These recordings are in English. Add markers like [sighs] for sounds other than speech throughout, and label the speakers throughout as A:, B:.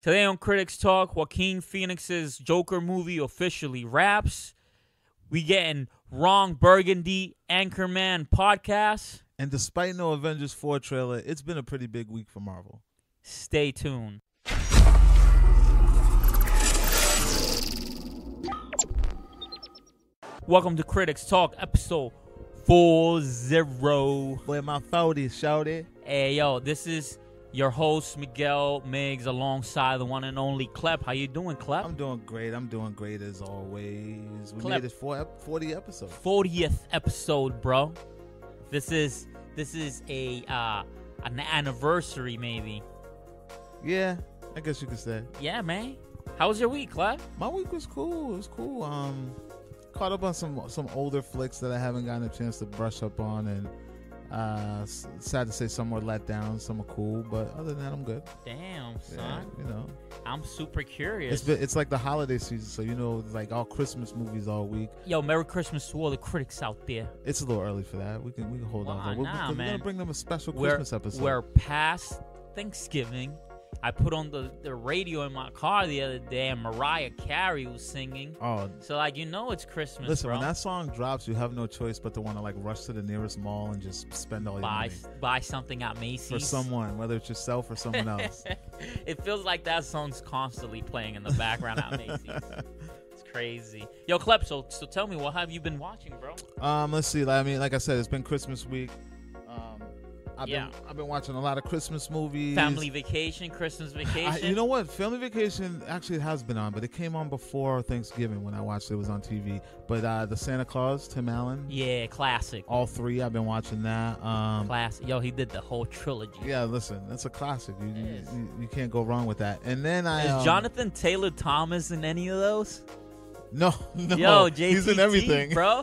A: Today on CritiX Talk, Joaquin Phoenix's Joker movie officially wraps. We getting Ron Burgundy Anchorman podcast.
B: And despite no Avengers 4 trailer, it's been a pretty big week for Marvel.
A: Stay tuned. Welcome to CritiX Talk, episode 40.
B: Boy, my 40, shouty.
A: Hey, yo, this is your host, Miguel Miggs, alongside the one and only Klep. How you doing, Klep?
B: I'm doing great. I'm doing great as always. We
A: Clep.
B: made it four, ep- 40 episodes.
A: 40th episode, bro. This is this is a uh an anniversary maybe.
B: Yeah, I guess you could say.
A: Yeah, man. How was your week, Klep?
B: My week was cool. It was cool. Um, caught up on some some older flicks that I haven't gotten a chance to brush up on, and uh, sad to say some were let down, some are cool, but other than that, I'm good.
A: Damn,
B: Yeah,
A: son.
B: you know,
A: I'm super curious.
B: it's been, it's like the holiday season, so you know, like all Christmas movies all week.
A: Yo, Merry Christmas to all the critics out there.
B: It's a little early for that. We can we can hold
A: Why
B: on. it. We're, we're
A: man?
B: gonna bring them a special
A: We're,
B: Christmas episode.
A: we're past Thanksgiving. I put on the, the radio in my car the other day and Mariah Carey was singing.
B: oh,
A: So like you know it's Christmas,
B: listen,
A: bro.
B: when that song drops, you have no choice but to want to like rush to the nearest mall and just spend all your
A: buy
B: money
A: buy something at Macy's
B: for someone, whether it's yourself or someone else. [laughs]
A: it feels like that song's constantly playing in the background at Macy's. [laughs] It's crazy. Yo, Klep, so, so tell me, what have you been watching, bro?
B: um, let's see. I mean, like I said, it's been Christmas week. I've
A: Yeah.
B: been I've been watching a lot of Christmas movies.
A: Family vacation, Christmas vacation.
B: I, you know what? Family Vacation actually has been on, but it came on before Thanksgiving when I watched it. It was on TV. But uh, the Santa Claus, Tim Allen,
A: yeah, classic.
B: all three. I've been watching that. Um,
A: Classic. Yo, he did the whole trilogy.
B: Yeah, listen, that's a classic. You, you, you, you can't go wrong with that. And then I
A: Is
B: um,
A: Jonathan Taylor Thomas in any of those?
B: No, no,
A: Yo, JTT,
B: he's in everything,
A: bro.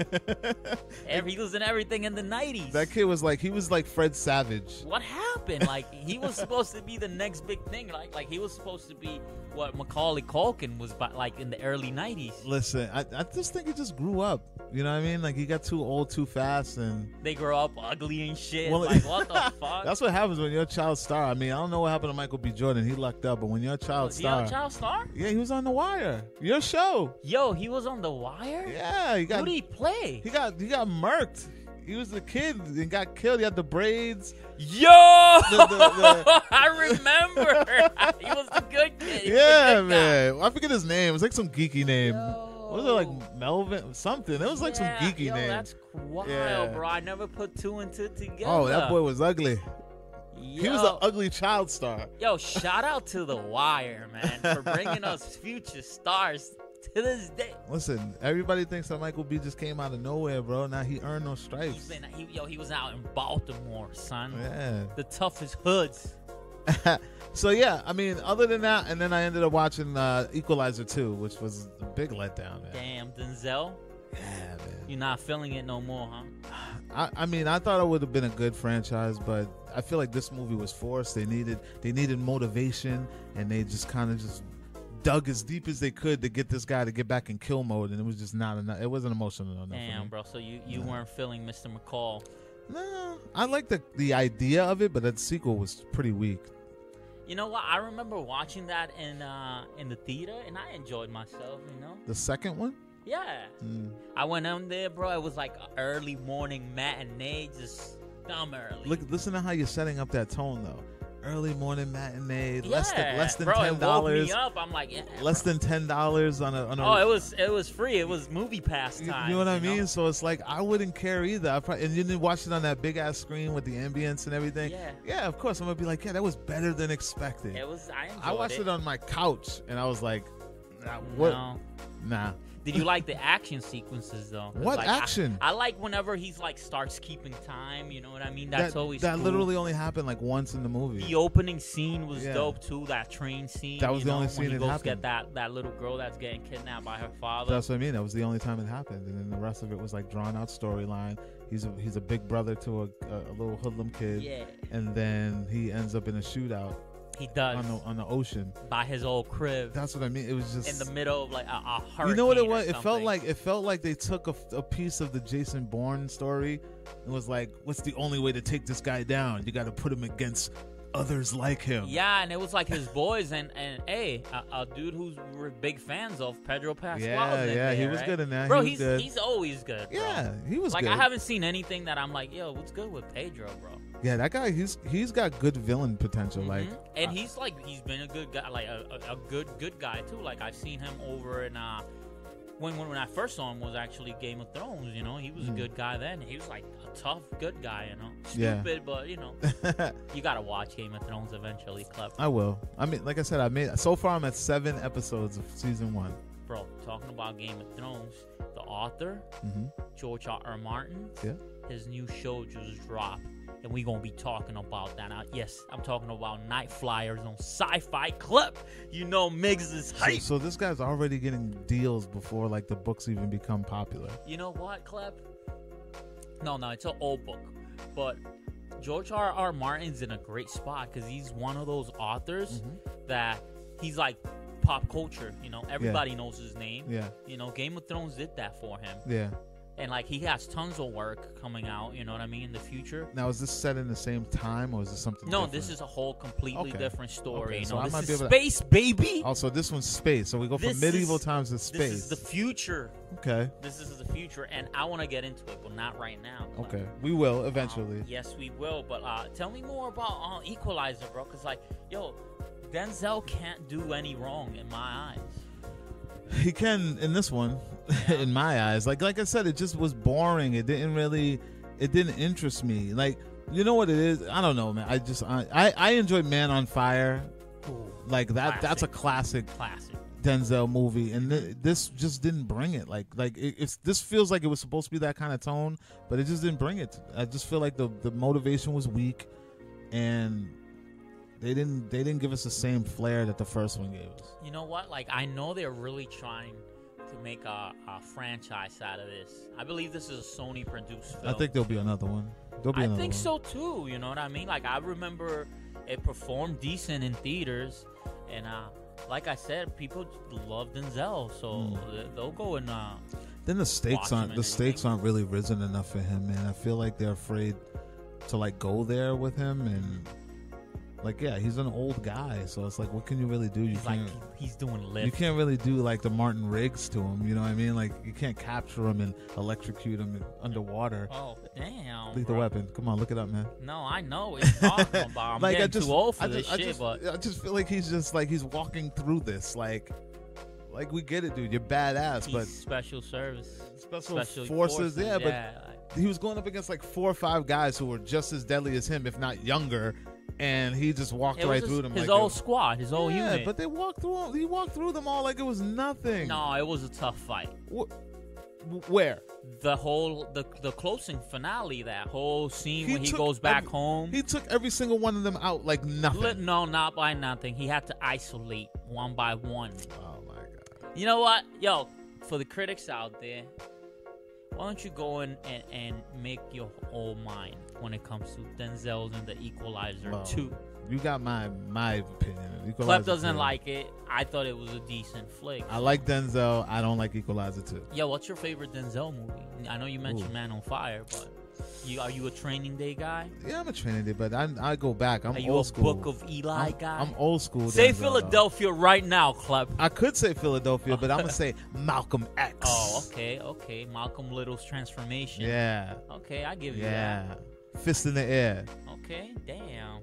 A: [laughs] Every, he was in everything in the 90s.
B: that kid was like he was like Fred Savage.
A: what happened? Like he was supposed to be the next big thing. Like like he was supposed to be what Macaulay Culkin was by, like in the early '90s.
B: Listen, I, I just think he just grew up. You know what I mean? Like he got too old too fast, and
A: They grow up ugly and shit.
B: Well,
A: like [laughs] what the fuck?
B: that's what happens when you're a child star. I mean, I don't know what happened to Michael B. Jordan. He lucked up, but when you're a child
A: Was he
B: star,
A: a child star?
B: yeah, he was on The Wire. Your show,
A: Yo, he was on The Wire.
B: yeah, he got
A: Who did he play?
B: he got he got murked. He was a kid and got killed. He had the braids.
A: Yo,
B: The- the- the- [laughs]
A: I remember. [laughs] he was the good kid. He
B: Yeah,
A: good guy.
B: man. I forget his name. It was like some geeky name. What was it like Melvin something? It was like
A: Yeah,
B: some geeky
A: yo,
B: name.
A: That's wild,
B: Yeah.
A: bro. I never put two and two together.
B: oh, that boy was ugly.
A: Yo,
B: He was an ugly child star.
A: yo, shout out to The Wire, man, for bringing us [laughs] future stars to this day.
B: Listen, everybody thinks that Michael B just came out of nowhere, bro. Now he earned no stripes.
A: been, he, yo, he was out in Baltimore, son.
B: Yeah.
A: The toughest hoods. [laughs]
B: so yeah, I mean, other than that, and then I ended up watching uh, Equalizer 2, which was a big letdown, man.
A: Damn, Denzel,
B: Yeah, man.
A: you're not feeling it no more, huh? [sighs]
B: I, I mean, I thought it would have been a good franchise, but I feel like this movie was forced. They needed they needed motivation, and they just kind of just dug as deep as they could to get this guy to get back in kill mode, and it was just not enough. It wasn't emotional enough.
A: Damn, bro. So you, you
B: No.
A: weren't feeling Mr. McCall.
B: No, I like the the idea of it, but that sequel was pretty weak.
A: You know what? I remember watching that in uh, in the theater, and I enjoyed myself. You know?
B: The second one,
A: Yeah.
B: mm.
A: I went on there, bro. It was like early morning matinee, just dumb early.
B: look, listen to how you're setting up that tone though. Early morning matinee, less than less than
A: bro,
B: ten dollars.
A: up. I'm like, yeah.
B: less than ten dollars on a on a.
A: Oh, it was it was free. It was MoviePass
B: You,
A: time.
B: you know what I mean? So it's like I wouldn't care either. I probably, and you didn't watch it on that big ass screen with the ambience and everything.
A: Yeah.
B: Yeah, of course I'm gonna be like, yeah, that was better than expected.
A: It was. I
B: I watched
A: it.
B: it on my couch and I was like, nah, what?
A: No.
B: Nah.
A: Did you like the action sequences though?
B: What
A: like,
B: action?
A: I, like whenever he's like starts keeping time. You know what I mean? That's
B: that
A: always
B: that
A: cool.
B: literally only happened like once in the movie.
A: The opening scene was
B: Yeah.
A: dope too. That train scene.
B: That was the
A: know,
B: only
A: when
B: scene
A: he
B: that
A: goes
B: happened.
A: get that that little girl that's getting kidnapped by her father.
B: That's what I mean. That was the only time it happened, and then the rest of it was like drawn out storyline. He's a he's a big brother to a, a, a little hoodlum kid,
A: yeah,
B: and then he ends up in a shootout
A: he does
B: on the on the ocean.
A: by his old crib
B: That's what I mean. It was just
A: in the middle of like a, a hurricane.
B: You know what it was? It felt like it felt like they took a, a piece of the Jason Bourne story and was like, "What's the only way to take this guy down? You got to put him against others like him.
A: Yeah, and it was like his boys and and hey, a, a dude who's we're big fans of, Pedro Pascal.
B: Yeah, yeah, he was
A: right?
B: good in that.
A: Bro,
B: he
A: he's
B: good.
A: he's always good. Bro.
B: yeah, he was
A: Like
B: good.
A: I haven't seen anything that I'm like, yo, what's good with Pedro, bro?
B: yeah, that guy, he's he's got good villain potential. Like,
A: Mhm. and
B: I-
A: he's like he's been a good guy, like a, a, a good good guy too. Like I've seen him over in uh when when, when I first saw him was actually Game of Thrones. You know, he was
B: Mm.
A: a good guy then. He was like a tough good guy. You know,
B: Yeah.
A: stupid, but you know, [laughs] you gotta watch Game of Thrones eventually, Clep.
B: I will. I mean, like I said, I made so far. I'm at seven episodes of season one.
A: Bro, talking about Game of Thrones, the author
B: hmm
A: George R. R. Martin,
B: Yeah.
A: his new show just dropped. And we're gonna be talking about that. Now, yes, I'm talking about Nightflyers on Syfy Clep. You know, Miggs is
B: So,
A: hype.
B: so this guy's already getting deals before like the books even become popular.
A: You know what, Clep? No, no, it's an old book. But George R. R. Martin's in a great spot because he's one of those authors
B: Mm-hmm.
A: that he's like pop culture. You know, everybody knows his name.
B: Yeah,
A: You know, Game of Thrones did that for him.
B: yeah.
A: And like he has tons of work coming out, you know what I mean, in the future.
B: Now, is this set in the same time or is this something?
A: No,
B: different?
A: this is a whole completely
B: Okay.
A: different story.
B: Okay,
A: you
B: so
A: know,
B: I
A: this
B: might
A: is
B: be able to-
A: space, baby.
B: Also, this one's space. So we go from
A: This
B: medieval
A: is-
B: times to space.
A: This
B: space.
A: is the future.
B: okay,
A: This is the future, and I want to get into it, but not right now.
B: okay. We will
A: Um,
B: eventually.
A: yes, we will. But uh, tell me more about uh, Equalizer, bro. Cause like, yo, Denzel can't do any wrong in my eyes.
B: He can in this one, [laughs] in my eyes. Like like I said, it just was boring. It didn't really, it didn't interest me. Like you know what it is? I don't know, man. I just I I, I enjoyed Man on Fire. Like that. That's a classic
A: Classic.
B: Denzel movie, and th- this just didn't bring it. Like like it, it's this feels like it was supposed to be that kind of tone, but it just didn't bring it. I just feel like the the motivation was weak, and they didn't they didn't give us the same flair that the first one gave us.
A: You know what? Like, I know they're really trying to make a, a franchise out of this. I believe this is a Sony produced film.
B: I think there'll be another one. There'll be
A: I
B: another
A: think
B: one.
A: so too. You know what I mean? Like I remember it performed decent in theaters, and uh, like I said, people love Denzel, so
B: Mm.
A: they- they'll go and uh,
B: Then the stakes aren't the stakes
A: anything.
B: aren't really risen enough for him, man. I feel like they're afraid to like go there with him and like yeah, he's an old guy, so it's like what can you really do? You
A: he's like
B: can't
A: he's doing
B: you can't really do like the Martin Riggs to him, you know what I mean? Like you can't capture him and electrocute him underwater.
A: Oh damn!
B: Lethal
A: bro.
B: weapon. Come on, look it up, man.
A: No, I know it's [laughs] about. I'm
B: like I just
A: too old for
B: I
A: this
B: just, I
A: shit,
B: just,
A: but
B: I just feel like he's just like he's walking through this like like we get it, dude. You're badass,
A: he's
B: but
A: special service,
B: special,
A: special
B: forces, yeah, but
A: yeah, like-
B: he was going up against like four or five guys who were just as deadly as him, if not younger, and he just walked
A: it
B: right
A: his,
B: through them.
A: his
B: like
A: whole
B: it-
A: squad, his whole
B: yeah,
A: unit.
B: but they walked through. He walked through them all like it was nothing.
A: no, it was a tough fight.
B: Wh- where
A: The whole the the closing finale, that whole scene
B: He
A: when he goes back
B: every-
A: home.
B: he took every single one of them out like nothing.
A: No, not by nothing. He had to isolate one by one.
B: oh my god.
A: You know what? Yo, for the critics out there, why don't you go in and, and make your whole mind when it comes to Denzel's and the Equalizer
B: Well,
A: 2.
B: You got my my opinion.
A: Clep
B: Equalizer
A: doesn't
B: two.
A: like it. I thought it was a decent flick.
B: I like Denzel. I don't like Equalizer too.
A: Yeah, what's your favorite Denzel movie? I know you mentioned
B: Ooh.
A: Man on Fire, but you are you a Training Day guy?
B: Yeah, I'm a Trinity, but I I go back. I'm
A: are you
B: old
A: a
B: school.
A: Book of Eli
B: I'm,
A: guy?
B: I'm old school.
A: Say
B: Denzel, though.
A: Philadelphia right now, Clep.
B: I could say Philadelphia, but I'm gonna [laughs] say Malcolm X.
A: Oh, okay, okay. Malcolm Little's transformation.
B: Yeah,
A: Okay, I give you
B: yeah. Fist in the air.
A: Okay, damn.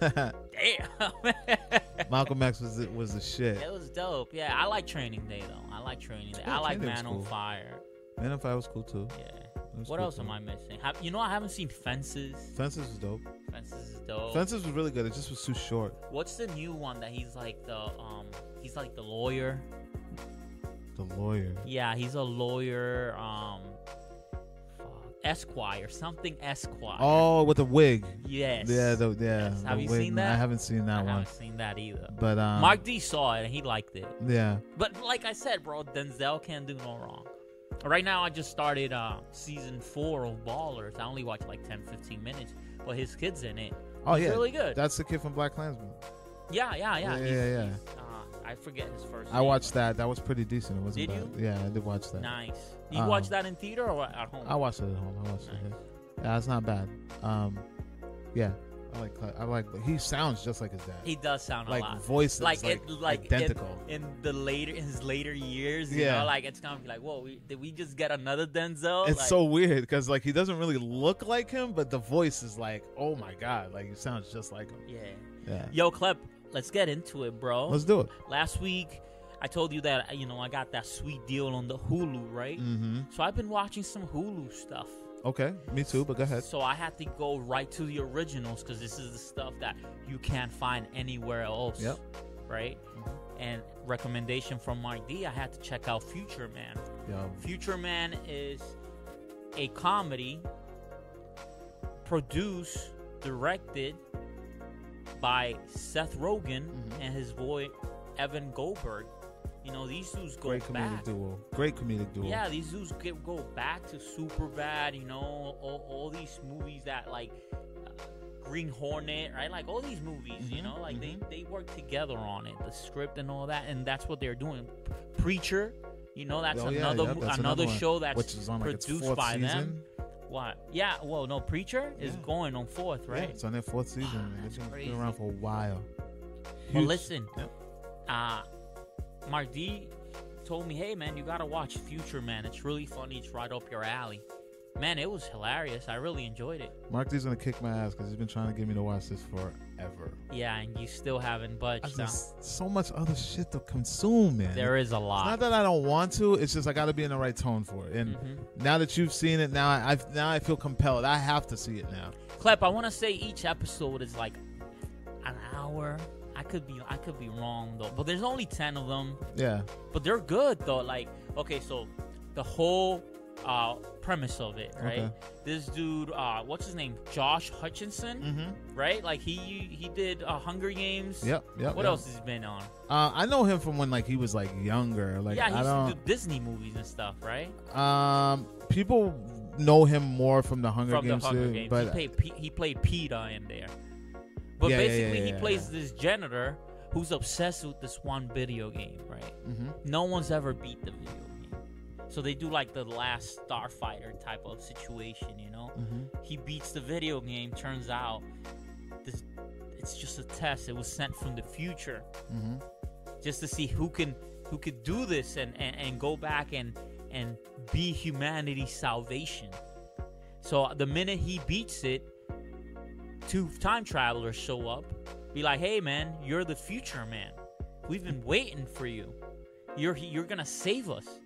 A: [laughs] Damn. [laughs]
B: Malcolm X was the, was the shit.
A: It was dope. Yeah, I like Training Day though. I like Training Day.
B: Yeah,
A: I like
B: Training Day was
A: Man on. Fire.
B: Man on Fire was cool too.
A: Yeah. What
B: cool,
A: else
B: too.
A: am I missing? Have, you know, I haven't seen Fences.
B: Fences is dope.
A: Fences is dope.
B: Fences was really good. It just was too short.
A: What's the new one that he's like the um he's like the lawyer?
B: The lawyer.
A: Yeah, he's a lawyer. Um, Esquire, something Esquire.
B: Oh, with a wig.
A: yes.
B: Yeah, the, yeah.
A: Yes. Have you
B: wig.
A: seen that?
B: I haven't seen
A: I
B: that one.
A: I haven't seen that either.
B: But um,
A: Mark D saw it and he liked it.
B: Yeah.
A: But like I said, bro, Denzel can't do no wrong. Right now, I just started uh, season four of Ballers. I only watched like 10, 15 minutes, but his kid's in it.
B: Oh yeah.
A: really good.
B: That's the kid from BlacKkKlansman.
A: yeah, yeah, yeah.
B: Yeah,
A: He's-
B: yeah, yeah.
A: I forget his first.
B: I
A: name.
B: watched that. That was pretty decent. It wasn't
A: Did
B: bad. Yeah, I did watch that.
A: Nice. You
B: Um,
A: watched that in theater or at home?
B: I watched it at home. I watched
A: Nice.
B: it. Yeah, it's not bad. Um, yeah, I like I like, he sounds just like his dad.
A: He does sound
B: like
A: a lot.
B: voices,
A: like
B: like,
A: it, like
B: identical.
A: in, in the later in his later years. You
B: Yeah.
A: know, like it's gonna be like, whoa, we, did we just get another Denzel?
B: it's
A: Like,
B: so weird because like he doesn't really look like him, but the voice is like, oh my god, like he sounds just like him.
A: yeah.
B: Yeah,
A: Yo, Clep, let's get into it, bro.
B: let's do it.
A: Last week, I told you that you know I got that sweet deal on the Hulu, right?
B: Mm-hmm.
A: So I've been watching some Hulu stuff.
B: Okay, me too. But go ahead.
A: So I had to go right to the originals because this is the stuff that you can't find anywhere else.
B: Yep.
A: Right. And recommendation from Mike D, I had to check out Future Man.
B: Yo,
A: Future Man is a comedy produced, directed by Seth Rogen
B: Mhm.
A: and his boy Evan Goldberg. You know, these dudes go
B: great comedic
A: back.
B: duo. Great comedic duo.
A: Yeah, these dudes get, go back to Superbad, you know, all, all these movies that like uh, Green Hornet, right? Like all these movies, you
B: Mhm,
A: know, like
B: mhm.
A: they they work together on it, the script and all that, and that's what they're doing. Preacher, you know, that's
B: Oh, yeah,
A: another
B: yeah, that's
A: another
B: another
A: show that's
B: which is on like
A: produced by
B: season.
A: them. What? Yeah, well, no, Preacher is
B: Yeah.
A: going on fourth,
B: Yeah,
A: right?
B: it's on their fourth season. It's been- around for a while.
A: Well,
B: Huge-
A: listen,
B: Yep.
A: uh, Mark D told me, hey man, you gotta watch Future Man. It's really funny. It's right up your alley. Man, it was hilarious. I really enjoyed it.
B: Mark D's gonna kick my ass because he's been trying to get me to watch this forever.
A: Yeah, and you still haven't budged. huh?
B: so much other shit to consume, man.
A: There is a
B: It's
A: lot.
B: not that I don't want to. It's just I got to be in the right tone for it. And
A: Mhm.
B: now that you've seen it, now I, I've now I feel compelled. I have to see it now.
A: Clep, I want to say each episode is like an hour. I could be I could be wrong though, but there's only ten of them.
B: Yeah.
A: But they're good though. Like okay, so the whole uh, premise of it, right?
B: Okay.
A: This dude, uh, what's his name? Josh Hutcherson,
B: Mm-hmm.
A: right? Like he he did uh, Hunger Games.
B: Yep. Yep.
A: What
B: yep.
A: else has he been on?
B: Uh, I know him from when like he was like younger. Like
A: yeah, he
B: I
A: used to
B: don't.
A: do Disney movies and stuff, right?
B: Um, people know him more from the Hunger
A: From
B: Games,
A: the Hunger
B: too,
A: Games,
B: but
A: he played P- he played Peter in there. But
B: Yeah, yeah,
A: basically,
B: yeah,
A: he plays
B: yeah.
A: this janitor who's obsessed with this one video game, right?
B: Mhm.
A: No one's ever beat the video game. So they do like the last Starfighter type of situation, you know?
B: Mhm.
A: He beats the video game, turns out this it's just a test. It was sent from the future
B: Mhm.
A: just to see who can who could do this and, and, and go back and and be humanity's salvation. So the minute he beats it, two time travelers show up, be like, "Hey man, you're the future man. We've been waiting for you. You're you're gonna save us."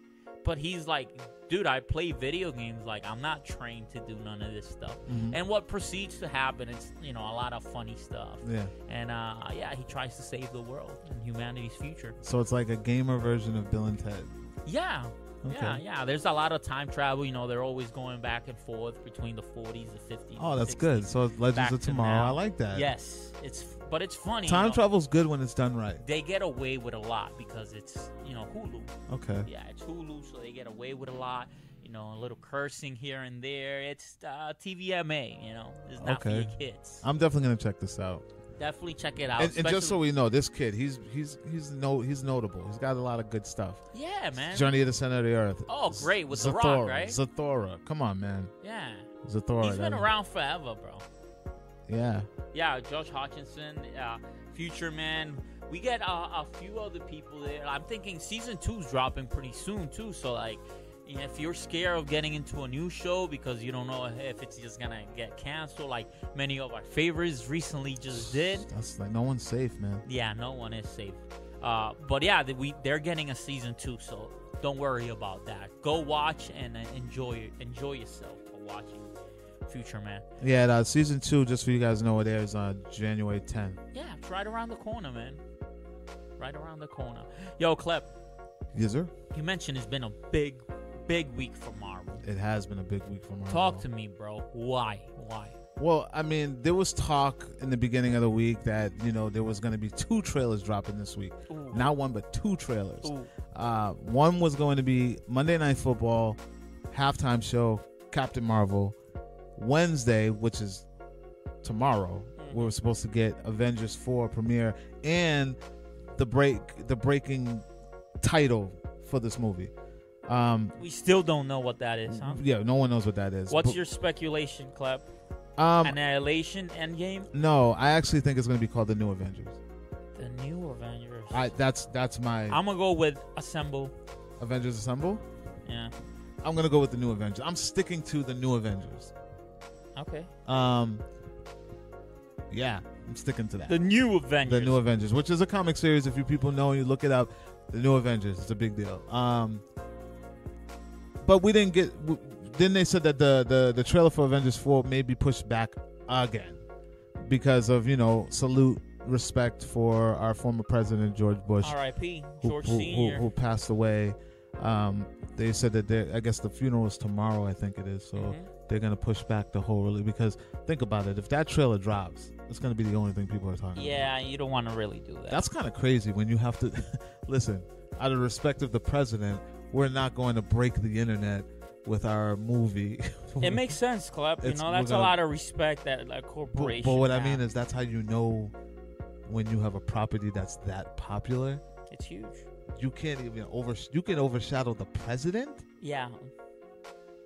A: But he's like, "Dude, I play video games. Like I'm not trained to do none of this stuff."
B: Mhm.
A: And what proceeds to happen? It's you know a lot of funny stuff.
B: Yeah.
A: And uh, yeah, he tries to save the world and humanity's future.
B: So it's like a gamer version of Bill and Ted.
A: Yeah.
B: Okay.
A: Yeah, yeah. There's a lot of time travel. You know, they're always going back and forth between the 40s, the 50s.
B: Oh, that's
A: 60s.
B: good. So Legends of Tomorrow.
A: now.
B: I like that.
A: Yes, it's but it's funny.
B: Time
A: you know,
B: travel's good when it's done right.
A: They get away with a lot because it's you know Hulu.
B: Okay.
A: Yeah, it's Hulu, so they get away with a lot. You know, a little cursing here and there. It's uh, TVMA. You know, it's not for
B: Okay.
A: your kids.
B: I'm definitely gonna check this out.
A: Definitely check it out.
B: And, and just so we know, this kid, he's he's he's no he's notable. He's got a lot of good stuff.
A: yeah, man.
B: Journey to the Center of the Earth.
A: Oh, great, with The Rock, right?
B: Zathura. Come on, man.
A: yeah,
B: Zathura.
A: he's been around forever, bro.
B: Yeah.
A: Yeah, Josh Hutcherson, uh, Future Man. We get uh, a few other people there. I'm thinking season two's dropping pretty soon too. So like, you know, if you're scared of getting into a new show because you don't know if it's just gonna get canceled, like many of our favorites recently just did.
B: That's like no one's safe, man.
A: Yeah, no one is safe. Uh, but yeah, th- we they're getting a season two, so don't worry about that. Go watch and uh, enjoy enjoy yourself for watching Future Man.
B: Yeah, uh, season two, just for you guys to know, it airs on January 10th.
A: Yeah, it's right around the corner, man. Right around the corner. Yo, Clep,
B: Yes, sir.
A: you mentioned it's been a big, big week for Marvel.
B: It has been a big week for Marvel.
A: Talk to me, bro. Why? Why?
B: Well, I mean, there was talk in the beginning of the week that you know there was going to be two trailers dropping this week.
A: Ooh.
B: Not one, but two trailers. Uh, one was going to be Monday Night Football halftime show, Captain Marvel. Wednesday, which is tomorrow, we were supposed to get Avengers 4 premiere and the break, the breaking title for this movie. Um,
A: We still don't know what that is, huh?
B: yeah, no one knows what that is.
A: What's
B: But
A: your speculation, Clep?
B: Um,
A: Annihilation Endgame?
B: no, I actually think it's going to be called the New Avengers.
A: The new Avengers.
B: I that's that's my
A: I'm gonna go with Assemble.
B: Avengers Assemble.
A: Yeah.
B: I'm gonna go with the New Avengers. I'm sticking to the New Avengers.
A: Okay.
B: Um, yeah, I'm sticking to that.
A: The new Avengers.
B: The New Avengers, which is a comic series. If you people know, you look it up. The New Avengers. It's a big deal. Um, but we didn't get. Then they said that the the the trailer for Avengers Four may be pushed back again because of you know salute respect for our former president George Bush,
A: R.I.P.
B: who,
A: George
B: who, who,
A: Senior.
B: who passed away. Um, they said that I guess the funeral is tomorrow. I think it is. So
A: Mhm.
B: They're gonna push back the whole release because think about it. If that trailer drops, it's gonna be the only thing people are talking about.
A: Yeah, you don't want to really do that.
B: That's kind of crazy when you have to [laughs] listen. Out of respect of the president, we're not going to break the internet with our movie. [laughs]
A: it makes sense, Clep. You know, that's
B: gonna-
A: a lot of respect that a corporation.
B: but what I mean is that's how you know when you have a property that's that popular.
A: it's huge.
B: You can't even over. You can overshadow the president.
A: Yeah,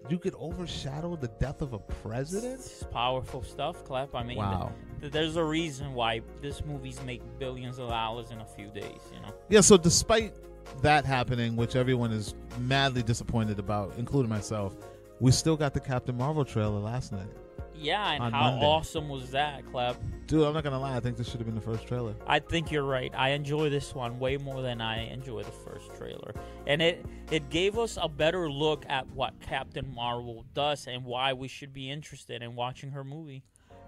B: You could overshadow the death of a president.
A: it's powerful stuff, Clep. I mean,
B: Wow.
A: th- there's a reason why this movies make billions of dollars in a few days. You know.
B: Yeah. So despite that happening, which everyone is madly disappointed about, including myself, we still got the Captain Marvel trailer last night.
A: Yeah, and
B: On
A: how
B: Monday.
A: awesome was that, Clep?
B: Dude, I'm not gonna lie. I think this should have been the first trailer.
A: I think you're right. I enjoy this one way more than I enjoy the first trailer, and it it gave us a better look at what Captain Marvel does and why we should be interested in watching her movie.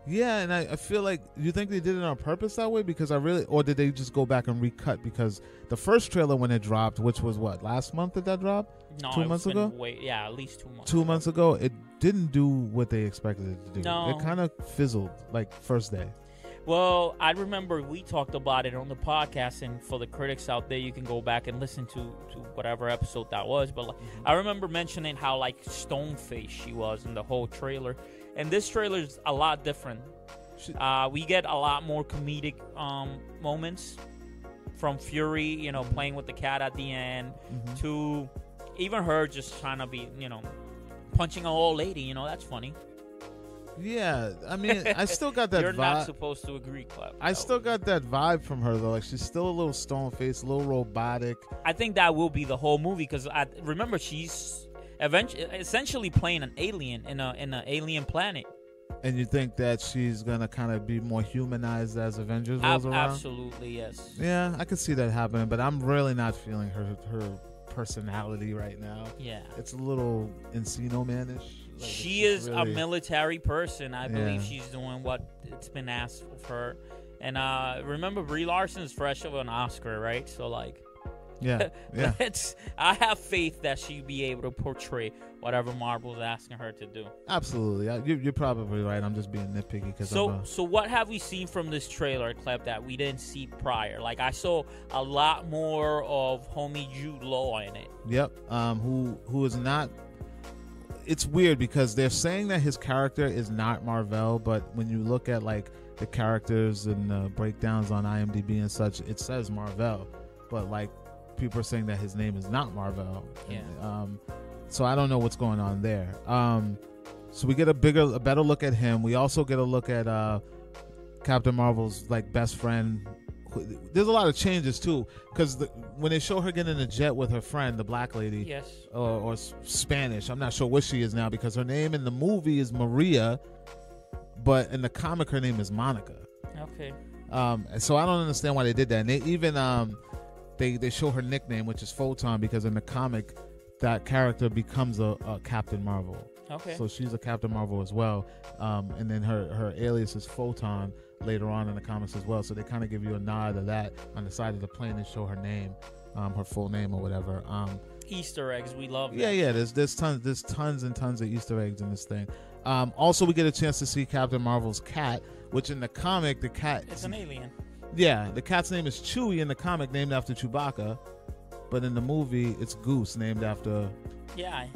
B: Yeah, and I, I feel like you think they did it on purpose that way because I really, or did they just go back and recut? Because the first trailer when it dropped, which was what last month did that drop?
A: No,
B: Two months ago?
A: Way, yeah, at least two months.
B: Two
A: ago.
B: months ago, it didn't do what they expected it to do.
A: No.
B: It kind of fizzled like first day.
A: Well, I remember we talked about it on the podcast, and for the critics out there, you can go back and listen to, to whatever episode that was. But like,
B: Mm-hmm.
A: I remember mentioning how like stone faced she was in the whole trailer, and this trailer is a lot different. Uh, we get a lot more comedic um, moments from Fury, you know, playing with the cat at the end,
B: Mhm.
A: to even her just trying to be, you know, punching an old lady. You know, that's funny.
B: Yeah, I mean, I still got [laughs] that
A: You're not
B: vibe.
A: supposed to agree, Clep.
B: I still got that vibe from her though. Like she's still a little stone faced, a little robotic.
A: I think that will be the whole movie because I remember she's eventually essentially playing an alien in a in an alien planet.
B: And you think that she's gonna kind of be more humanized as Avengers
A: Ab-
B: around?
A: absolutely, yes.
B: Yeah, I could see that happening, but I'm really not feeling her her personality right now.
A: Yeah.
B: It's a little Encino manish. Like,
A: she is
B: just
A: a military person. I believe
B: Yeah.
A: she's doing what it's been asked of her. And uh remember Brie Larson's fresh of an Oscar, right? So like
B: Yeah, [laughs] yeah.
A: let's I have faith that she'll be able to portray whatever Marvel's asking her to do.
B: Absolutely, I- you're, you're probably right. I'm just being nitpicky because
A: So,
B: I'm a,
A: so what have we seen from this trailer clip that we didn't see prior? Like I saw a lot more of homie Jude Law in it.
B: Yep. Um, who who is not? It's weird because they're saying that his character is not Marvel, but when you look at like the characters and the breakdowns on IMDb and such, it says Marvel, but like people are saying that his name is not Marvel.
A: Yeah.
B: Um, so I don't know what's going on there. Um, so we get a bigger, a better look at him. We also get a look at uh, Captain Marvel's like best friend. There's a lot of changes too, because the, when they show her getting in a jet with her friend, the black lady,
A: Yes.
B: or, or Spanish, I'm not sure what she is now because her name in the movie is Maria, but in the comic her name is Monica.
A: Okay.
B: Um, so I don't understand why they did that. And they even um, they they show her nickname, which is Photon, because in the comic, that character becomes a, a Captain Marvel.
A: Okay.
B: So she's a Captain Marvel as well. Um, and then her her alias is Photon later on in the comics as well. So they kind of give you a nod of that on the side of the plane and show her name, um, her full name or whatever. Um,
A: Easter eggs, we love.
B: yeah,
A: that.
B: yeah. There's there's tons there's tons and tons of Easter eggs in this thing. Um, also, we get a chance to see Captain Marvel's cat, which in the comic the cat
A: It's an alien.
B: Yeah, the cat's name is Chewie in the comic, named after Chewbacca, but in the movie it's Goose, named after
A: Yeah.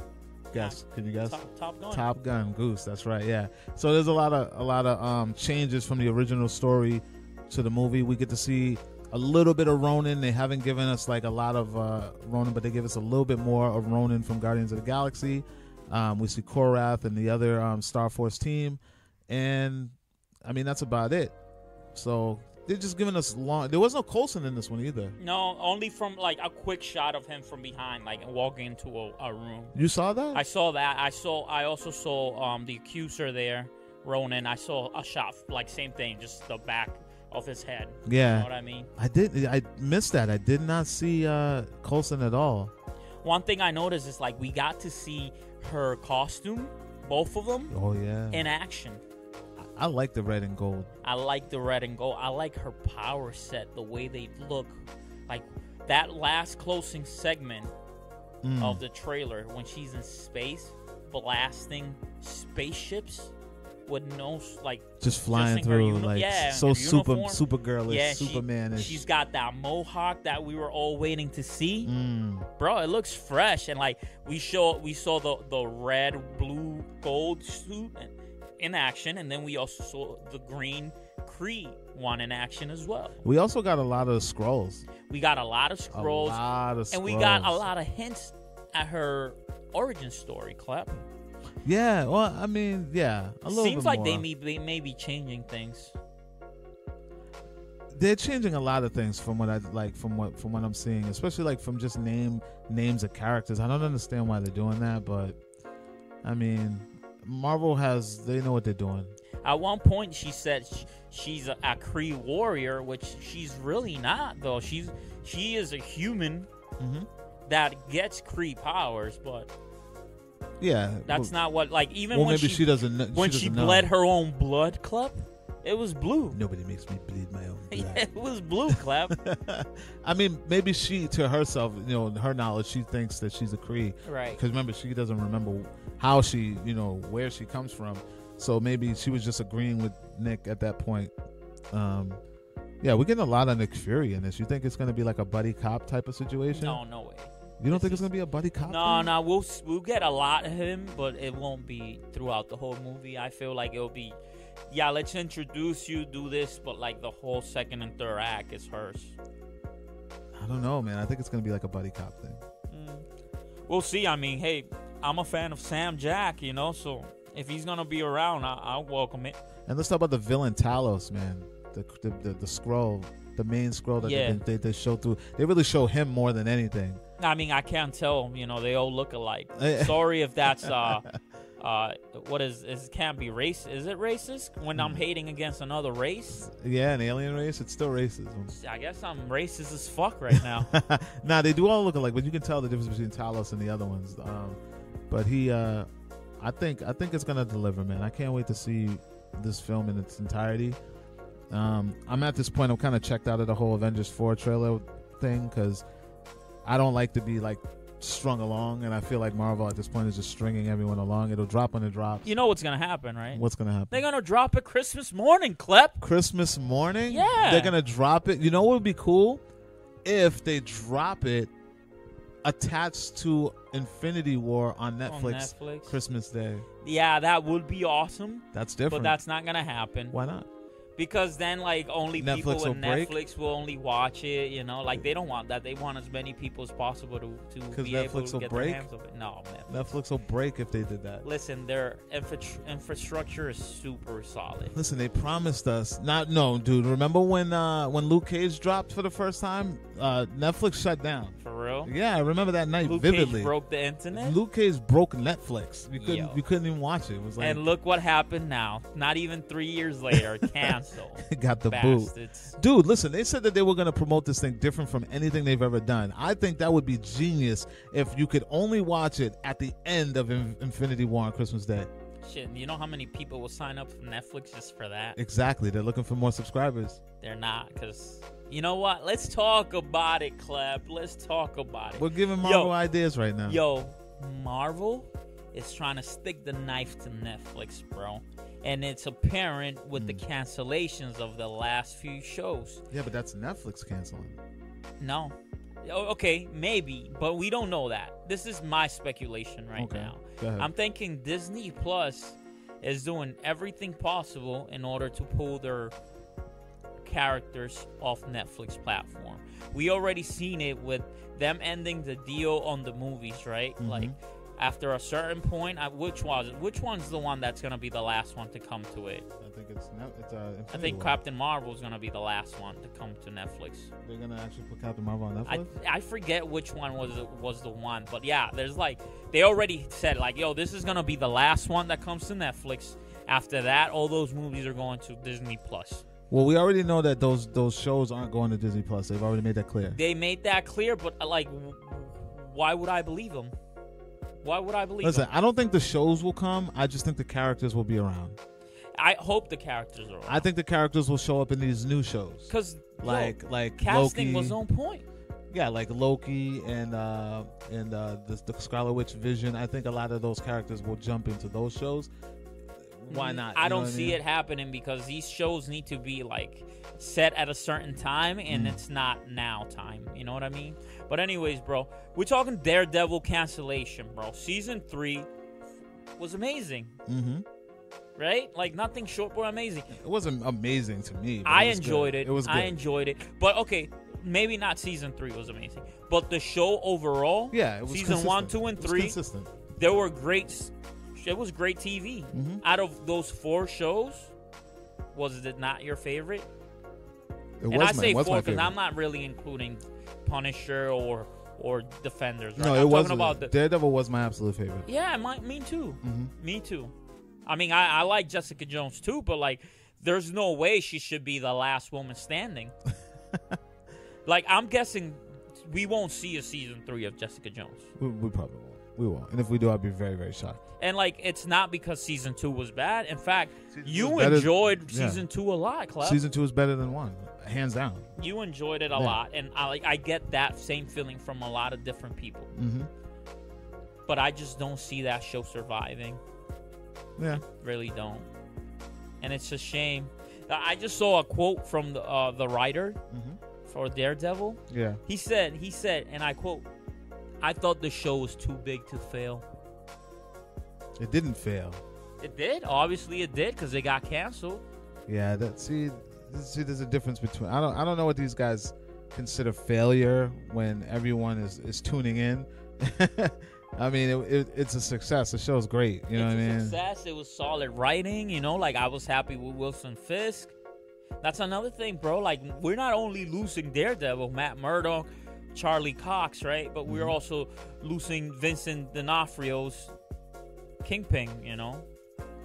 B: guess. Can you guess?
A: Top, top Gun.
B: Top Gun Goose. That's right. Yeah. So there's a lot of a lot of um, changes from the original story to the movie. We get to see a little bit of Ronan. They haven't given us like a lot of uh, Ronan, but they give us a little bit more of Ronan from Guardians of the Galaxy. Um, we see Korath and the other um, Star Force team, and I mean that's about it. So they're just giving us long. There was no Coulson in this one either.
A: No, only from like a quick shot of him from behind, like walking into a, a room.
B: You saw that?
A: I saw that. I saw. I also saw um the accuser there, Ronan. I saw a shot, like same thing, just the back of his head.
B: yeah.
A: You know what I mean?
B: I did. I missed that. I did not see uh Coulson at all.
A: One thing I noticed is like we got to see her costume, both of them,
B: Oh yeah.
A: in action.
B: I like the red and gold.
A: I like the red and gold. I like her power set, the way they look. Like that last closing segment
B: Mm.
A: of the trailer when she's in space blasting spaceships with no like
B: just flying
A: in her
B: through
A: uni-
B: like
A: yeah,
B: so super
A: uniform.
B: super girlish,
A: yeah she,
B: Superman
A: she's got that mohawk that we were all waiting to see
B: Mm.
A: bro it looks fresh and like we show we saw the the red blue gold suit in action and then we also saw the green Kree one in action as well
B: We also got a lot of scrolls.
A: we got a lot of
B: A
A: scrolls
B: lot of
A: and we got a lot of hints at her origin story Clep.
B: Yeah, well, I mean, yeah, a little
A: Seems
B: bit
A: like
B: more.
A: they may, they may be changing things.
B: They're changing a lot of things from what I like from what from what I'm seeing, especially like from just name names of characters. I don't understand why they're doing that, but I mean, Marvel has they know what they're doing.
A: At one point, she said sh- she's a, a Kree warrior, which she's really not. Though she's she is a human
B: Mm-hmm.
A: that gets Kree powers, but
B: Yeah,
A: that's
B: well,
A: not what like even
B: Well,
A: when
B: maybe
A: she,
B: she, doesn't. Know,
A: when
B: she,
A: she
B: doesn't know.
A: bled her own blood, Clep, it was blue.
B: Nobody makes me bleed my own blood. [laughs]
A: it was blue, Clep. [laughs]
B: I mean, maybe she, to herself, you know, her knowledge, she thinks that she's a Kree.
A: right.
B: Because remember, she doesn't remember how she, you know, where she comes from. So maybe she was just agreeing with Nick at that point. Um, yeah, we're getting a lot of Nick Fury in this. You think it's going to be like a buddy cop type of situation?
A: No, no way.
B: You don't think it's going to be a buddy cop?
A: No,
B: thing?
A: no, we'll we'll get a lot of him, but it won't be throughout the whole movie. I feel like it'll be, yeah, let's introduce you, do this, but like the whole second and third act is hers.
B: I don't know, man. I think it's going to be like a buddy cop thing.
A: Mm. We'll see. I mean, hey, I'm a fan of Sam Jack, you know, so if he's gonna be around, I- I'll welcome it.
B: And let's talk about the villain Talos, man. The the the, the scroll, the main scroll that
A: Yeah.
B: they, they they show through. They really show him more than anything.
A: I mean, I can't tell. You know, they all look alike. [laughs] Sorry if that's uh, uh, what is is can't be race? Is it racist when. I'm hating against another race?
B: Yeah, an alien race. It's still racism.
A: I guess I'm racist as fuck right now. [laughs]
B: nah, they do all look alike, but you can tell the difference between Talos and the other ones. Um, but he, uh, I think, I think it's gonna deliver, man. I can't wait to see this film in its entirety. Um, I'm at this point. I'm kind of checked out of the whole Avengers Four trailer thing because I don't like to be like strung along, and I feel like Marvel at this point is just stringing everyone along. It'll drop when it drops.
A: You know what's gonna happen, right?
B: What's gonna happen?
A: They're gonna drop it Christmas morning, Clep.
B: Christmas morning.
A: Yeah.
B: They're gonna drop it. You know what would be cool? If they drop it attached to Infinity War on
A: On
B: Netflix,
A: Netflix.
B: Christmas Day.
A: Yeah, that would be awesome,
B: That's different.
A: but that's not gonna happen
B: Why not?
A: Because then like only
B: Netflix
A: people
B: will
A: with
B: break?
A: Netflix will only watch it. You know, like they don't want that. They want as many people as possible to to be able to
B: will
A: get
B: break?
A: their hands on it. No, man.
B: Netflix will break if they did that.
A: Listen, their infra- infrastructure is super solid.
B: Listen, they promised us. Not no, dude. Remember when uh when Luke Cage dropped for the first time? Uh Netflix shut down.
A: For real.
B: Yeah, I remember that night
A: Luke
B: vividly.
A: Cage broke the internet.
B: Luke Cage broke Netflix. You couldn't
A: Yo.
B: you couldn't even watch it. It was like
A: and look what happened now. Not even three years later, [laughs] canceled.
B: Got the boot. Dude, listen, they said that they were going to promote this thing different from anything they've ever done. I think that would be genius if you could only watch it at the end of In- Infinity War on Christmas Day.
A: Shit, you know how many people will sign up for Netflix just for that?
B: Exactly. They're looking for more subscribers.
A: They're not, because you know what? Let's talk about it, Clep. Let's talk about it.
B: We're giving
A: Yo.
B: Marvel ideas right now.
A: Yo, Marvel is trying to stick the knife to Netflix, bro. And it's apparent with the
B: Hmm.
A: cancellations of the last few shows.
B: Yeah, but that's Netflix canceling.
A: No. Okay, maybe, but we don't know that. This is my speculation right
B: Okay.
A: now. I'm thinking Disney Plus is doing everything possible in order to pull their characters off Netflix platform. We already seen it with them ending the deal on the movies, right?
B: Mhm.
A: Like after a certain point, uh, which was which one's the one that's gonna be the last one to come to it?
B: I think it's no, it's uh,
A: I think
B: War.
A: Captain Marvel is gonna be the last one to come to Netflix.
B: They're gonna actually put Captain Marvel on Netflix.
A: I forget which one was the- was the one, but yeah, there's like they already said like, yo, this is gonna be the last one that comes to Netflix. After that, all those movies are going to Disney Plus.
B: well, we already know that those those shows aren't going to Disney Plus. They've already made that clear.
A: They made that clear, but uh, like, why would I believe them? Why would I believe
B: Listen? I don't think the shows will come. I just think the characters will be around.
A: I hope the characters are.
B: I think the characters will show up in these new shows,
A: because
B: like like
A: casting
B: Loki.
A: was on point.
B: yeah, like Loki and uh and uh the, the Scarlet Witch Vision. I think a lot of those characters will jump into those shows. Why not?
A: I
B: You
A: don't see
B: mean?
A: it happening because these shows need to be like set at a certain time, and
B: Mm.
A: it's not now time. You know what I mean? But anyways, bro, we're talking Daredevil cancellation, bro. Season three was amazing,
B: Mm-hmm.
A: right? Like nothing short but amazing.
B: It wasn't amazing to me.
A: I
B: it was good.
A: enjoyed it.
B: It was good.
A: I enjoyed it. But okay, maybe not season three was amazing, but the show overall,
B: yeah, it was
A: season one, two, and three,
B: consistent.
A: there were great. It was great TV.
B: Mhm.
A: Out of those four shows, was it not your favorite?
B: It
A: and
B: was
A: I say
B: was
A: four because. I'm not really including Punisher or or Defenders. Right?
B: No,
A: I'm
B: it was
A: talking about the.
B: Daredevil was my absolute favorite.
A: Yeah, my, me too.
B: hmm
A: Me too. I mean, I, I like Jessica Jones too, but like, there's no way she should be the last woman standing. [laughs] like, I'm guessing we won't see a season three of Jessica Jones.
B: We, we probably won't. We won't. And if we do, I'd be very, very shocked.
A: And like, it's not because season two was bad. In fact,
B: Season
A: you
B: was better-
A: enjoyed
B: yeah.
A: season two a lot, Clep.
B: Season two is better than one, hands down.
A: you enjoyed it a
B: Yeah.
A: lot, and I like I get that same feeling from a lot of different people.
B: hmm
A: But I just don't see that show surviving.
B: Yeah.
A: Really don't. And it's a shame. I I just saw a quote from the uh, the writer
B: hmm
A: for Daredevil.
B: Yeah.
A: He said, he said, and I quote, "I thought the show was too big to fail."
B: It didn't fail.
A: It did. Obviously, it did because it got canceled.
B: Yeah. That see, see, there's a difference between. I don't. I don't know what these guys consider failure when everyone is is tuning in. [laughs] I mean, it, it, it's a success. The show's great. You know
A: it's
B: what I mean?
A: success. It was solid writing. You know, like I was happy with Wilson Fisk. That's another thing, bro. Like we're not only losing Daredevil, Matt Murdock, Charlie Cox, right? But we're
B: Mhm.
A: also losing Vincent D'Onofrio's Kingpin. You know,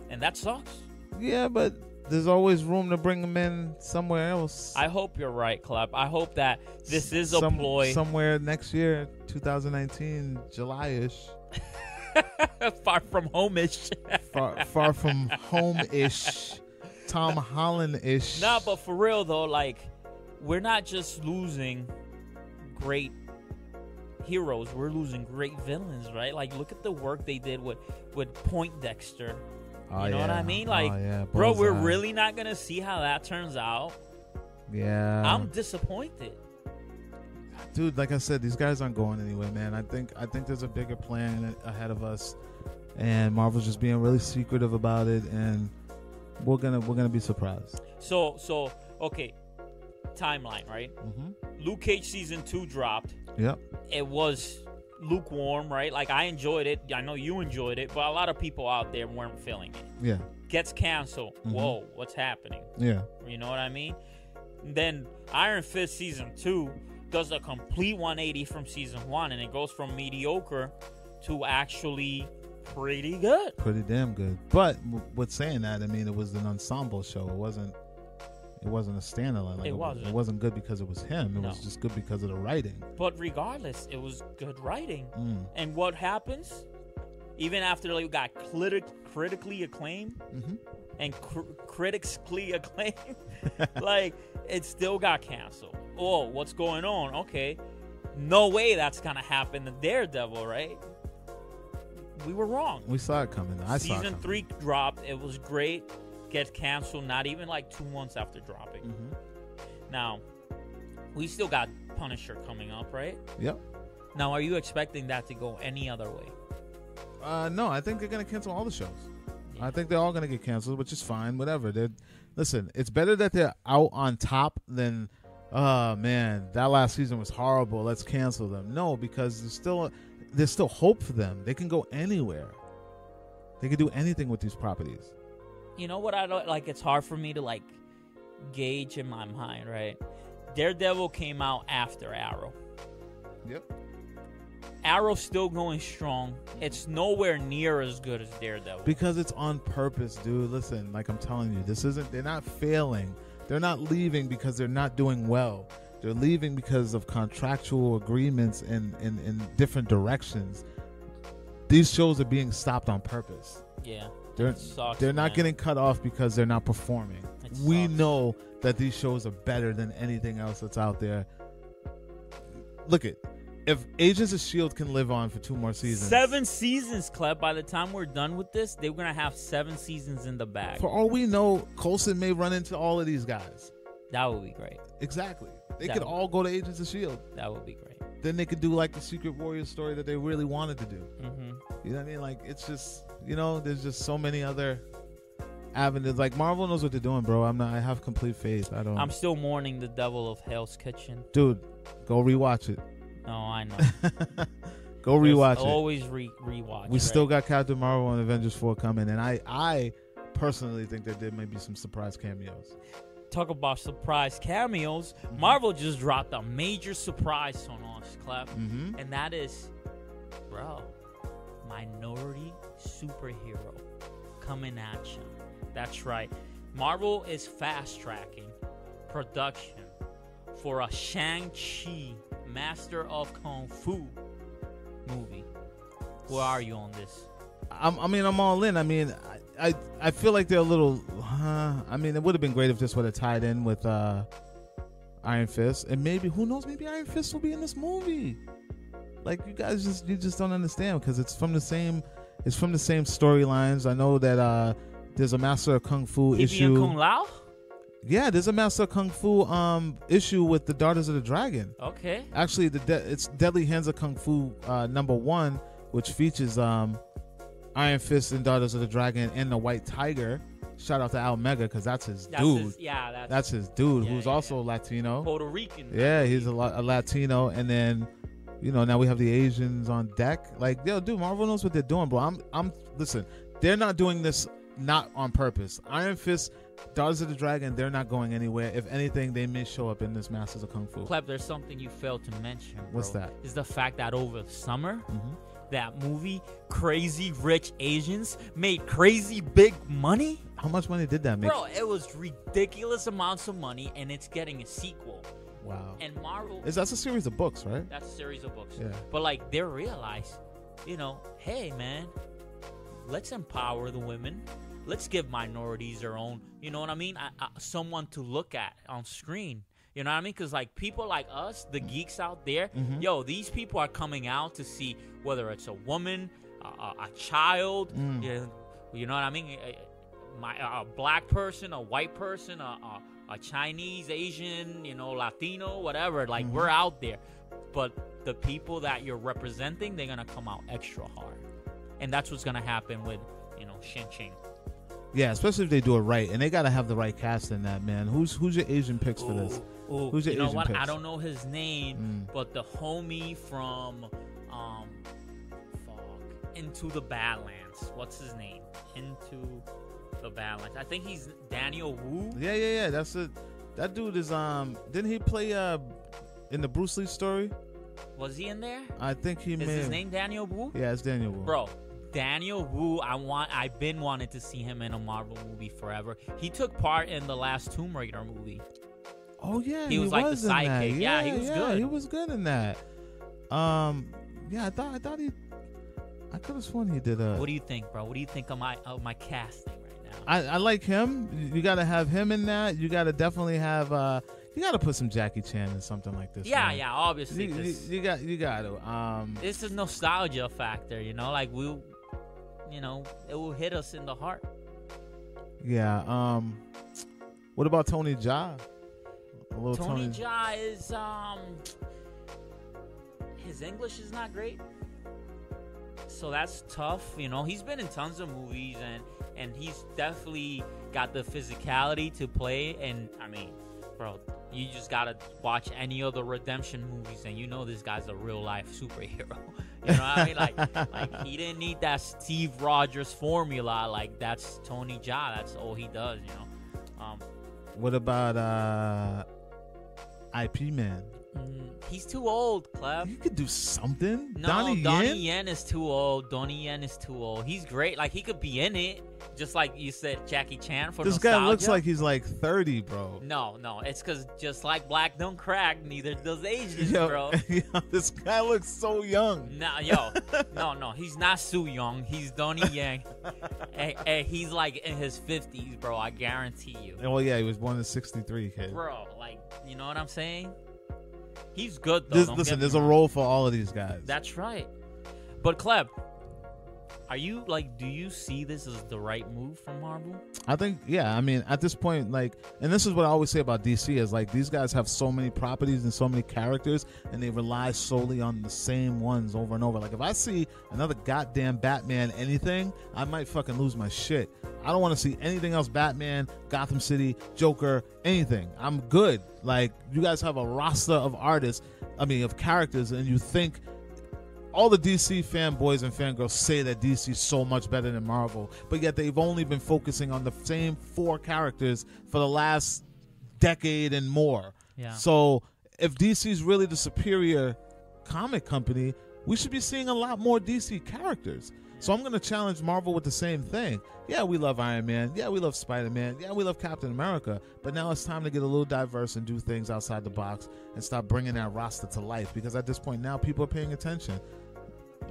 A: and that sucks.
B: Yeah, but there's always room to bring him in somewhere else.
A: I hope you're right, Clep. I hope that this is a
B: Some-
A: ploy.
B: somewhere next year, 2019, July-ish. [laughs]
A: Far from home-ish. [laughs]
B: far, far from home-ish, Tom [laughs] Holland-ish.
A: Nah, but for real though, like we're not just losing great heroes, we're losing great villains, right? Like look at the work they did with with Poindexter.
B: Oh,
A: you know what I mean? Oh, like,
B: Oh, yeah,
A: Bro, we're really not gonna see how that turns out.
B: yeah.
A: I'm disappointed.
B: dude. Like I said, these guys aren't going anywhere, man. I think I think there's a bigger plan ahead of us, and Marvel's just being really secretive about it, and we're gonna we're gonna be surprised.
A: So so okay. Timeline, right?
B: Mm-hmm.
A: Luke Cage season two dropped.
B: Yep.
A: It was lukewarm, right? Like I enjoyed it. I know you enjoyed it, but a lot of people out there weren't feeling it.
B: Yeah.
A: Gets canceled.
B: Mhm.
A: Whoa, what's happening?
B: Yeah.
A: You know what I mean? Then Iron Fist season two does a complete 180 from season one, and it goes from mediocre to actually pretty good.
B: Pretty damn good. But w- with saying that, I mean, it was an ensemble show. It wasn't. It wasn't a standalone. Like,
A: It wasn't.
B: It wasn't good because it was him. It
A: No.
B: was just good because of the writing.
A: But regardless, it was good writing.
B: Mm.
A: And what happens? Even after it got critic- critically acclaimed
B: hmm
A: and cr- critically acclaimed, [laughs] like it still got canceled. Oh, what's going on? Okay, no way that's gonna happen to Daredevil, right? We were wrong.
B: We saw it coming. I saw it
A: Season
B: coming.
A: three dropped. It was great. Gets canceled. Not even like two months after dropping.
B: Mhm.
A: Now, we still got Punisher coming up, right?
B: Yep.
A: Now, are you expecting that to go any other way?
B: Uh, no, I think they're gonna cancel all the shows. I think they're all gonna get canceled, which is fine. Whatever. They're listen. It's better that they're out on top than, oh man, that last season was horrible. Let's cancel them. No, because there's still there's still hope for them. They can go anywhere. They can do anything with these properties.
A: You know what I don't like? It's hard for me to like gauge in my mind, right? Daredevil came out after Arrow.
B: Yep.
A: Arrow's still going strong. It's nowhere near as good as Daredevil.
B: Because it's on purpose, dude. Listen, like I'm telling you, this isn't they're not failing. They're not leaving because they're not doing well. They're leaving because of contractual agreements in, in, in different directions. These shows are being stopped on purpose.
A: Yeah.
B: They're
A: sucks,
B: they're not
A: man.
B: getting cut off because they're not performing.
A: It
B: We
A: sucks.
B: know that these shows are better than anything else that's out there. Look at if Agents of Shield can live on for two more seasons.
A: Seven seasons, Clep. By the time we're done with this, they're gonna have seven seasons in the bag.
B: For all we know, Coulson may run into all of these guys.
A: That would be great.
B: Exactly. They
A: That
B: could all go to Agents of Shield.
A: That would be great.
B: Then they could do like the Secret Warrior story that they really wanted to do.
A: hmm
B: You know what I mean? Like it's just you know, there's just so many other avenues. Like Marvel knows what they're doing, bro. I'm not. I have complete faith. I don't.
A: I'm still mourning the devil of Hell's Kitchen.
B: Dude, go rewatch it.
A: No, I know. [laughs]
B: go rewatch
A: There's
B: it.
A: Always re- rewatch.
B: We
A: right?
B: still got Captain Marvel and Avengers 4 coming, and I, I personally think that there may be some surprise cameos.
A: talk about surprise cameos.
B: Mm-hmm.
A: Marvel just dropped a major surprise on us, Clef,
B: Mm-hmm.
A: and that is, bro, minority superhero coming at you. That's right. Marvel is fast tracking production for a Shang-Chi Master of Kung Fu movie. Where are you on this?
B: I'm, I mean, I'm all in. I mean, I, I, I feel like they're a little. I mean, it would have been great if this would have tied in with uh, Iron Fist, and maybe who knows? Maybe Iron Fist will be in this movie. Like you guys just you just don't understand because it's from the same it's from the same storylines. I know that uh, there's a Master of Kung Fu
A: Hibia
B: issue.
A: Kung Lao?
B: Yeah, there's a Master of Kung Fu um issue with the Daughters of the Dragon.
A: Okay.
B: Actually, the de- it's Deadly Hands of Kung Fu uh, number one, which features um Iron Fist and Daughters of the Dragon and the White Tiger. Shout out to Al Mega because that's his
A: That's
B: dude.
A: his, yeah, that's,
B: that's his dude,
A: Yeah,
B: who's
A: yeah,
B: also Latino.
A: Puerto Rican.
B: Yeah, he's a, a Latino, and then you know now we have the Asians on deck. Like, yo, dude, Marvel knows what they're doing, bro. I'm, I'm. Listen, they're not doing this not on purpose. Iron Fist, Daughters of the Dragon, they're not going anywhere. If anything, they may show up in this Masters of Kung Fu.
A: Clep, there's something you failed to mention. Bro.
B: What's that?
A: Is the fact that over the summer,
B: Mhm.
A: that movie, Crazy Rich Asians, made crazy big money.
B: How much money did that make?
A: Bro, it was ridiculous amounts of money, and it's getting a sequel.
B: Wow.
A: And Marvel,
B: Is that's a series of books, right?
A: that's a series of books.
B: Yeah.
A: But like, they realize, you know, hey man, let's empower the women. Let's give minorities their own, you know what I mean? I, I, someone to look at on screen. You know what I mean? Because like people like us, the geeks out there,
B: Mhm.
A: yo, these people are coming out to see whether it's a woman, a, a, a child,
B: Mm.
A: you, know, you know what I mean? A, my, a black person, a white person, a, a, a Chinese, Asian, you know, Latino, whatever. Like
B: Mhm.
A: we're out there, but the people that you're representing, they're gonna come out extra hard, and that's what's gonna happen with you know Shin
B: Yeah, especially if they do it right, and they got to have the right cast in that man. Who's who's your Asian picks for this?
A: Ooh, ooh,
B: Who's your
A: you know
B: Asian
A: what? I don't know his name,
B: Mm.
A: but the homie from um, fuck, Into the Badlands. What's his name? Into the Badlands. I think he's Daniel Wu.
B: Yeah, yeah, yeah. That's it. That dude is um. Didn't he play uh in the Bruce Lee story?
A: Was he in there?
B: I think he
A: Is
B: may.
A: his name Daniel Wu?
B: Yeah, it's Daniel Wu.
A: Bro, Daniel Wu, I want I've been wanting to see him in a Marvel movie forever. He took part in the last Tomb Raider movie.
B: Oh yeah,
A: He was like the sidekick. Yeah, he was good.
B: He was good in that. Um, yeah, I thought I thought he. I could have sworn he did a.
A: What do you think, bro? What do you think of my of my casting?
B: I, I like him. You got to have him in that. You got to definitely have. uh You got to put some Jackie Chan in something like this.
A: yeah,
B: man.
A: yeah, obviously.
B: You, you, you got you got to. Um,
A: this is nostalgia factor, you know, like we'll you know, it will hit us in the heart.
B: yeah. Um, what about Tony Jaa? A
A: Tony
B: Tony.
A: Jaa is um his English is not great. So that's tough, you know. He's been in tons of movies and and he's definitely got the physicality to play and I mean, bro, You just gotta watch any of the redemption movies, and you know this guy's a real life [laughs] superhero. you know what I mean? Like, like he didn't need that Steve Rogers formula. Like that's Tony Jaa. That's all he does. You know. Um,
B: What about uh IP Man?
A: Mm, he's too old, Clef.
B: You could do something.
A: No,
B: Donnie,
A: Donnie,
B: Yen?
A: Yen is too old. Donnie Yen is too old. He's great. Like he could be in it, just like you said, Jackie Chan for
B: This guy looks like he's like 30, bro.
A: No, no, it's because just like black don't crack, neither does Asians,
B: Yo,
A: bro. [laughs]
B: yo, this guy looks so young.
A: Nah, yo, no, no, he's not so Young. He's Donnie Yang. [laughs] hey, hey, he's like in his fifties, bro. I guarantee you,
B: Oh yeah, he was born in '63, kid.
A: bro. Like, you know what I'm saying? He's good though.
B: This- listen, there's a role for all of these guys.
A: That's right. But Clep, are you like? Do you see this as the right move from Marvel?
B: I think, yeah. I mean, at this point, like, and this is what I always say about DC is like these guys have so many properties and so many characters, and they rely solely on the same ones over and over. Like, if I see another goddamn Batman anything, I might fucking lose my shit. I don't want to see anything else. Batman, Gotham City, Joker, anything. I'm good. Like, you guys have a roster of artists. I mean, of characters, and you think all the DC fanboys and fangirls say that DC is so much better than Marvel, but yet they've only been focusing on the same four characters for the last decade and more.
A: Yeah.
B: So if DC is really the superior comic company, we should be seeing a lot more DC characters. So I'm going to challenge Marvel with the same thing. Yeah, we love Iron Man. Yeah, we love Spider Man. Yeah, we love Captain America. But now it's time to get a little diverse and do things outside the box and start bringing that roster to life because at this point now people are paying attention.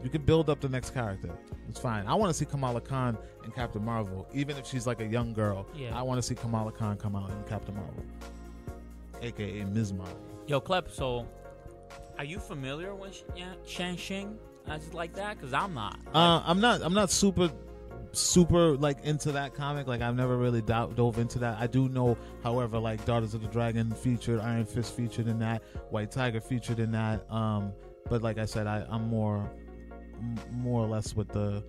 B: You can build up the next character. It's fine. I want to see Kamala Khan in Captain Marvel, even if she's like a young girl.
A: Yeah.
B: I want to see Kamala Khan come out in Captain Marvel, aka Ms. Marvel.
A: Yo, Clep. So, are you familiar with Sh- yeah, Shang-Chi as like that? Because I'm not.
B: Uh, I'm not. I'm not super, super like into that comic. Like I've never really do- dove into that. I do know, however, like Daughters of the Dragon featured, Iron Fist featured in that, White Tiger featured in that. Um, but like I said, I, I'm more, m- more or less with the,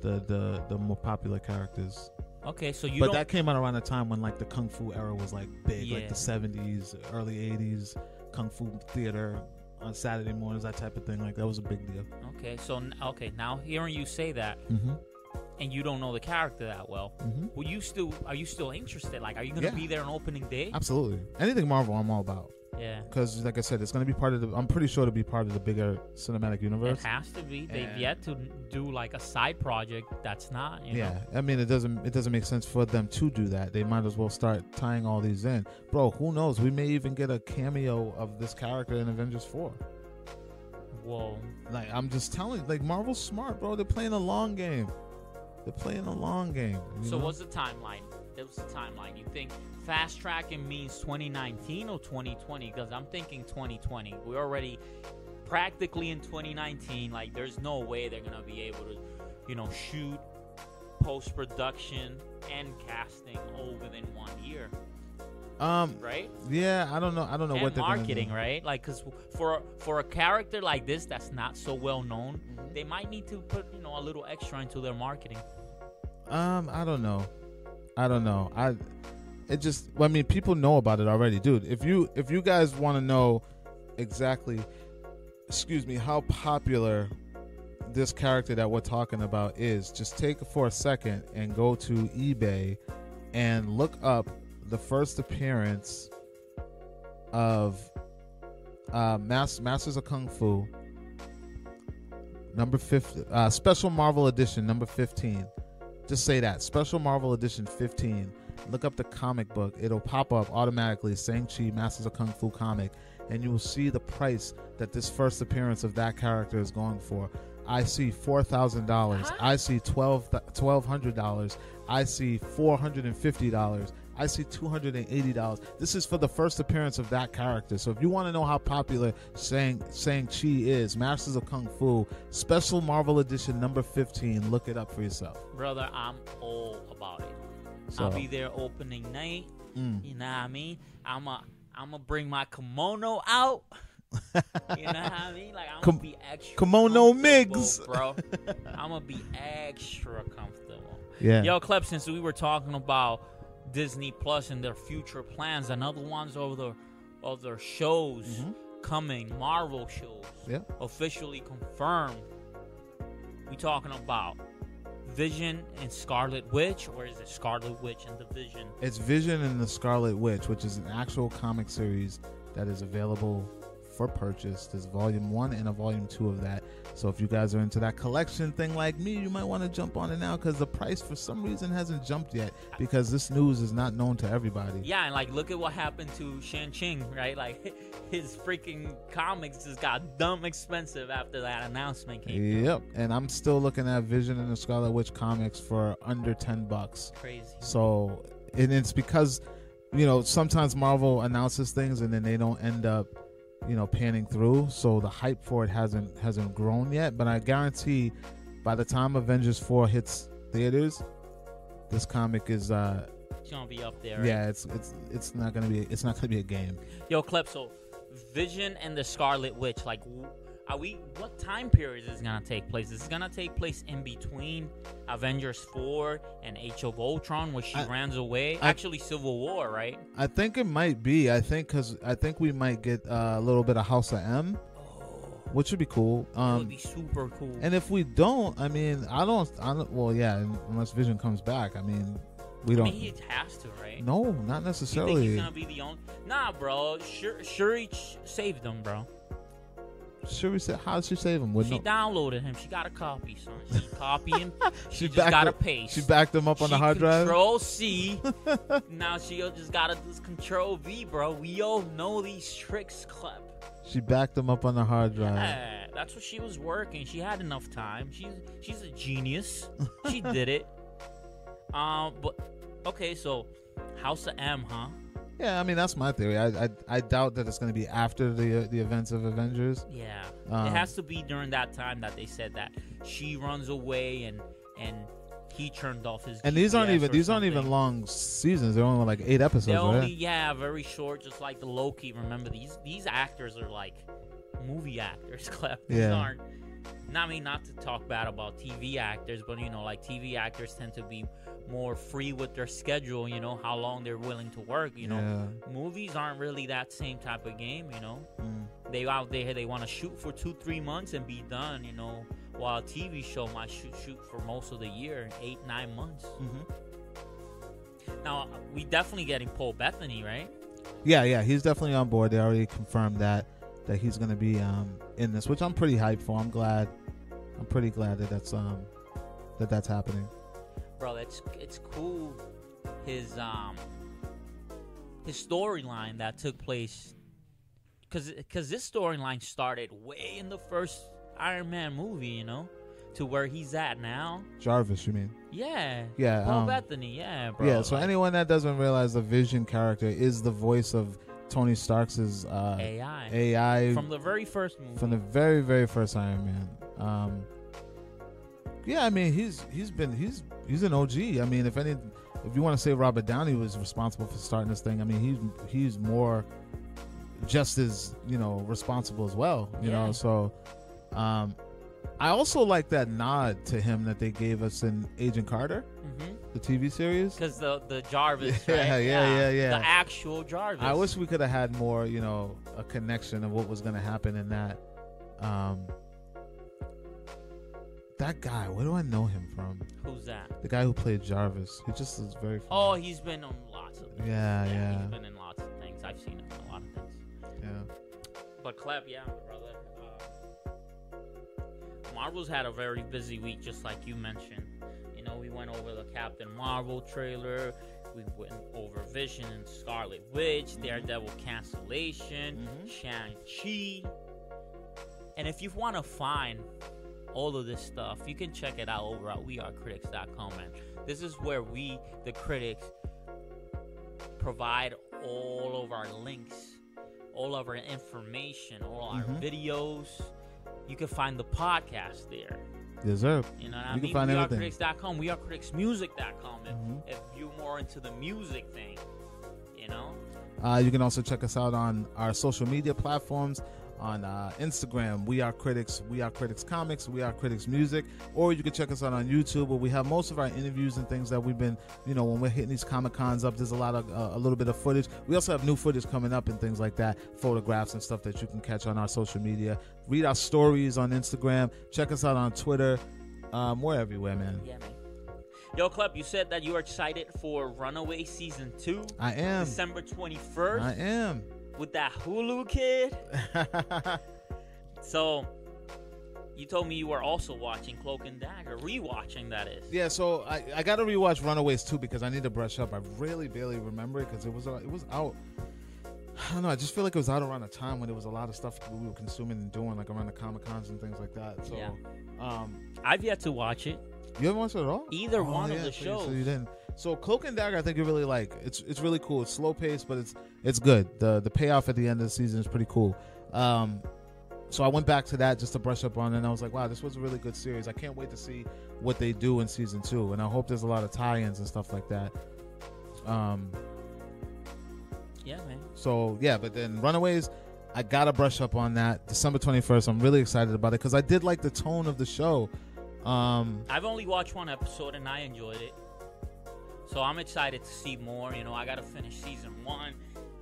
B: the the the more popular characters.
A: okay, so you
B: but
A: don't.
B: that came out around a time when like the kung fu era was like big, like the 70s, early 80s, kung fu theater on Saturday mornings, that type of thing. Like that was a big deal.
A: okay, so n- okay, now hearing you say that,
B: Mm-hmm.
A: and you don't know the character that well,
B: Mm-hmm.
A: will you still? Are you still interested? Like, are you gonna
B: Yeah.
A: be there on opening day?
B: Absolutely. Anything Marvel, I'm all about.
A: Yeah.
B: Because, like I said, it's going to be part of the. I'm pretty sure to be part of the bigger cinematic universe.
A: It has to be. They've
B: And-
A: yet to do like a side project that's not. You
B: Yeah,
A: Know?
B: I mean, it doesn't. It doesn't make sense for them to do that. They might as well start tying all these in, bro. Who knows? We may even get a cameo of this character in Avengers Four.
A: Whoa.
B: Like, I'm just telling. Like, Marvel's smart, bro. They're playing a long game. They're playing a long game.
A: So
B: know?
A: what's the timeline? What's the timeline? You think fast tracking means 2019 or 2020? Because I'm thinking 2020. We're already practically in 2019. Like, there's no way they're gonna be able to, you know, shoot, post production, and casting all within one year,
B: Um.
A: right?
B: Yeah, I don't know. I don't know
A: and
B: what they're
A: marketing, right? Like, cause for for a character like this that's not so well known, they might need to put you know a little extra into their marketing.
B: Um, I don't know. I don't know. I it just I mean people know about it already, dude. If you if you guys want to know exactly excuse me, how popular this character that we're talking about is, just take for a second and go to eBay and look up the first appearance of uh Mas- Masters of Kung Fu number 50 uh special Marvel edition number 15 just say that special Marvel edition 15. Look up the comic book. It'll pop up automatically. Shang-Chi Masters of Kung Fu comic, and you will see the price that this first appearance of that character is going for. I see four thousand dollars. I see twelve twelve hundred dollars. I see four hundred and fifty dollars. I see two hundred and eighty dollars. This is for the first appearance of that character. So if you want to know how popular Shang Shang Chi is, Masters of Kung Fu Special Marvel Edition number fifteen. Look it up for yourself.
A: Brother, I'm all about it.
B: So,
A: I'll be there opening night.
B: mm.
A: You know what I mean? I'm a I'm gonna bring my kimono out. [laughs] you know what I mean? Like I'm gonna be extra
B: kimono Migs.
A: bro. [laughs] I'm gonna be extra comfortable.
B: yeah.
A: Yo, Clep, since we were talking about Disney Plus and their future plans, and other ones of their of their shows
B: Mhm.
A: coming, Marvel shows
B: Yeah.
A: officially confirmed. We talking about Vision and Scarlet Witch, or is it Scarlet Witch and the Vision?
B: It's Vision and the Scarlet Witch, which is an actual comic series that is available for purchase. There's volume one and a volume two of that. So if you guys are into that collection thing like me, you might want to jump on it now because the price for some reason hasn't jumped yet because this news is not known to everybody.
A: Yeah, and like look at what happened to Shang-Chi, right? Like [laughs] his freaking comics just got dumb expensive after that announcement came.
B: Yep. And I'm still looking at Vision and the Scarlet Witch comics for under 10 bucks.
A: Crazy.
B: So, and it's because, you know, sometimes Marvel announces things and then they don't end up, you know, panning through. So the hype for it hasn't hasn't grown yet. But I guarantee, by the time Avengers Four hits theaters, this comic is, uh,
A: It's gonna be up there. right?
B: yeah, it's it's it's not gonna be it's not gonna be a game.
A: Yo, Clep, so Vision and the Scarlet Witch, like, are we? What time period is this gonna take place? Is gonna take place in between Avengers Four and Age of Ultron, where she
B: I-
A: runs away?
B: I-
A: Actually, Civil War, right?
B: I think it might be. I think because I think we might get uh, a little bit of House of M,
A: Oh,
B: which would be cool. Um,
A: would be super cool.
B: And if we don't, I mean, I don't, I don't. Well, yeah, unless Vision comes back, I mean, we
A: I
B: don't.
A: mean, he has to, right?
B: no, not
A: You think he's
B: necessarily.
A: gonna be the only? Nah, bro. Shuri, Shuri ch- saved them, bro.
B: Shuri said, "How did she save him?" With
A: She downloaded him. She got a copy, son. She [laughs] copied him.
B: she
A: she just
B: backed
A: got
B: a
A: paste.
B: She backed him up on the hard drive.
A: Control C. [laughs] now she just gotta just Control V, bro. We all know these tricks, Clep.
B: She backed him up on the hard drive.
A: Yeah, that's what she was working. She had enough time. She's she's a genius. She did it. Um, [laughs] but okay, so House of M, huh?
B: Yeah, I mean that's my theory. I I, I doubt that it's going to be after the uh, the events of Avengers.
A: Yeah,
B: Um,
A: it has to be during that time that they said that she runs away and and he turned off his.
B: And these aren't even these aren't even long seasons. They're only like eight episodes,
A: They're
B: right?
A: only yeah, very short, just like the Loki. Remember these these actors are like movie actors. [laughs] Clef. These
B: Yeah.
A: aren't. Not I mean not to talk bad about TV actors, but you know, like TV actors tend to be more free with their schedule. You know how long they're willing to work. You know,
B: Yeah.
A: movies aren't really that same type of game. You know,
B: Mm.
A: they out there they want to shoot for two three months and be done. You know, while a TV show might shoot shoot for most of the year, eight nine months.
B: Mhm.
A: Now we definitely getting Paul Bettany, right?
B: Yeah, yeah, he's definitely on board. They already confirmed that that he's going to be um, in this, which I'm pretty hyped for. I'm glad. I'm pretty glad that that's um that that's happening.
A: bro it's it's cool his um his storyline that took place because because this storyline started way in the first iron man movie you know to where he's at now
B: Jarvis, you mean?
A: yeah
B: Yeah.
A: paul
B: um,
A: Bettany yeah bro
B: yeah. So
A: like,
B: anyone that doesn't realize the Vision character is the voice of Tony Stark's uh,
A: ai
B: AI
A: from the very first movie
B: from the very very first Iron Man. Um, yeah, I mean he's he's been he's he's an OG. I mean, if any, if you want to say Robert Downey was responsible for starting this thing, I mean he's he's more just as you know responsible as well. You
A: Yeah.
B: know, so um, I also like that nod to him that they gave us in Agent Carter,
A: mm-hmm.
B: the TV series.
A: because the the jarvis [laughs]
B: Yeah,
A: right?
B: yeah, yeah, yeah.
A: the actual jarvis
B: I wish we could have had more, you know, a connection of what was going to happen in that. Um, that guy, where do I know him from?
A: who's that
B: The guy who played Jarvis. He just is very.
A: oh he's been on lots of
B: yeah,
A: yeah,
B: yeah,
A: he's been in lots of things i've seen him in a lot of things
B: yeah.
A: But Clep, yeah, brother. Marvel's had a very busy week, just like you mentioned. You know, we went over the Captain Marvel trailer. We went over Vision and Scarlet Witch, Daredevil cancellation,
B: Mhm.
A: Shang Chi. And if you want to find all of this stuff, you can check it out over at wearecritics.com. And this is where we, the critics, provide all of our links, all of our information, all our
B: Mhm.
A: videos. You can find the podcast there.
B: Deserve.
A: You know what I
B: You can
A: mean?
B: find everything.
A: WeAreCritics.com, WeAreCriticsMusic.com. If,
B: Mhm.
A: if you're more into the music thing, you know?
B: Uh, you can also check us out on our social media platforms on uh, Instagram. We are critics. We are critics comics. We are critics music. Or you can check us out on YouTube, where we have most of our interviews and things that we've been. You know, when we're hitting these comic cons up, there's a lot of uh, a little bit of footage. We also have new footage coming up and things like that, photographs and stuff that you can catch on our social media. Read our stories on Instagram. Check us out on Twitter. Um, we're everywhere, man.
A: Yeah, man. Yo, Club, you said that you are excited for Runaway Season 2,
B: I am.
A: December 21st,
B: I am.
A: With that Hulu kid. [laughs] So, you told me you were also watching Cloak and Dagger, rewatching that is.
B: Yeah, so I, I got to rewatch Runaways too because I need to brush up. I really barely remember it because it was uh, it was out. I don't know. I just feel like it was out around a time when there was a lot of stuff we were consuming and doing, like around the comic cons and things like that. So,
A: Yeah.
B: um,
A: I've yet to watch it.
B: you haven't watched it at all?
A: Either
B: Oh,
A: one of
B: yeah,
A: the
B: so you-
A: shows.
B: So you didn't. So Cloak and Dagger, I think you really like. It's it's really cool. It's slow paced, but it's it's good. the The payoff at the end of the season is pretty cool. Um, so I went back to that just to brush up on it, and I was like, wow, this was a really good series. I can't wait to see what they do in season two, and I hope there's a lot of tie-ins and stuff like that. Um,
A: Yeah, man.
B: so yeah, but then Runaways, I gotta brush up on that. December twenty first. I'm really excited about it because I did like the tone of the show. Um,
A: I've only watched one episode and I enjoyed it. So I'm excited to see more. You know, I got to finish season one.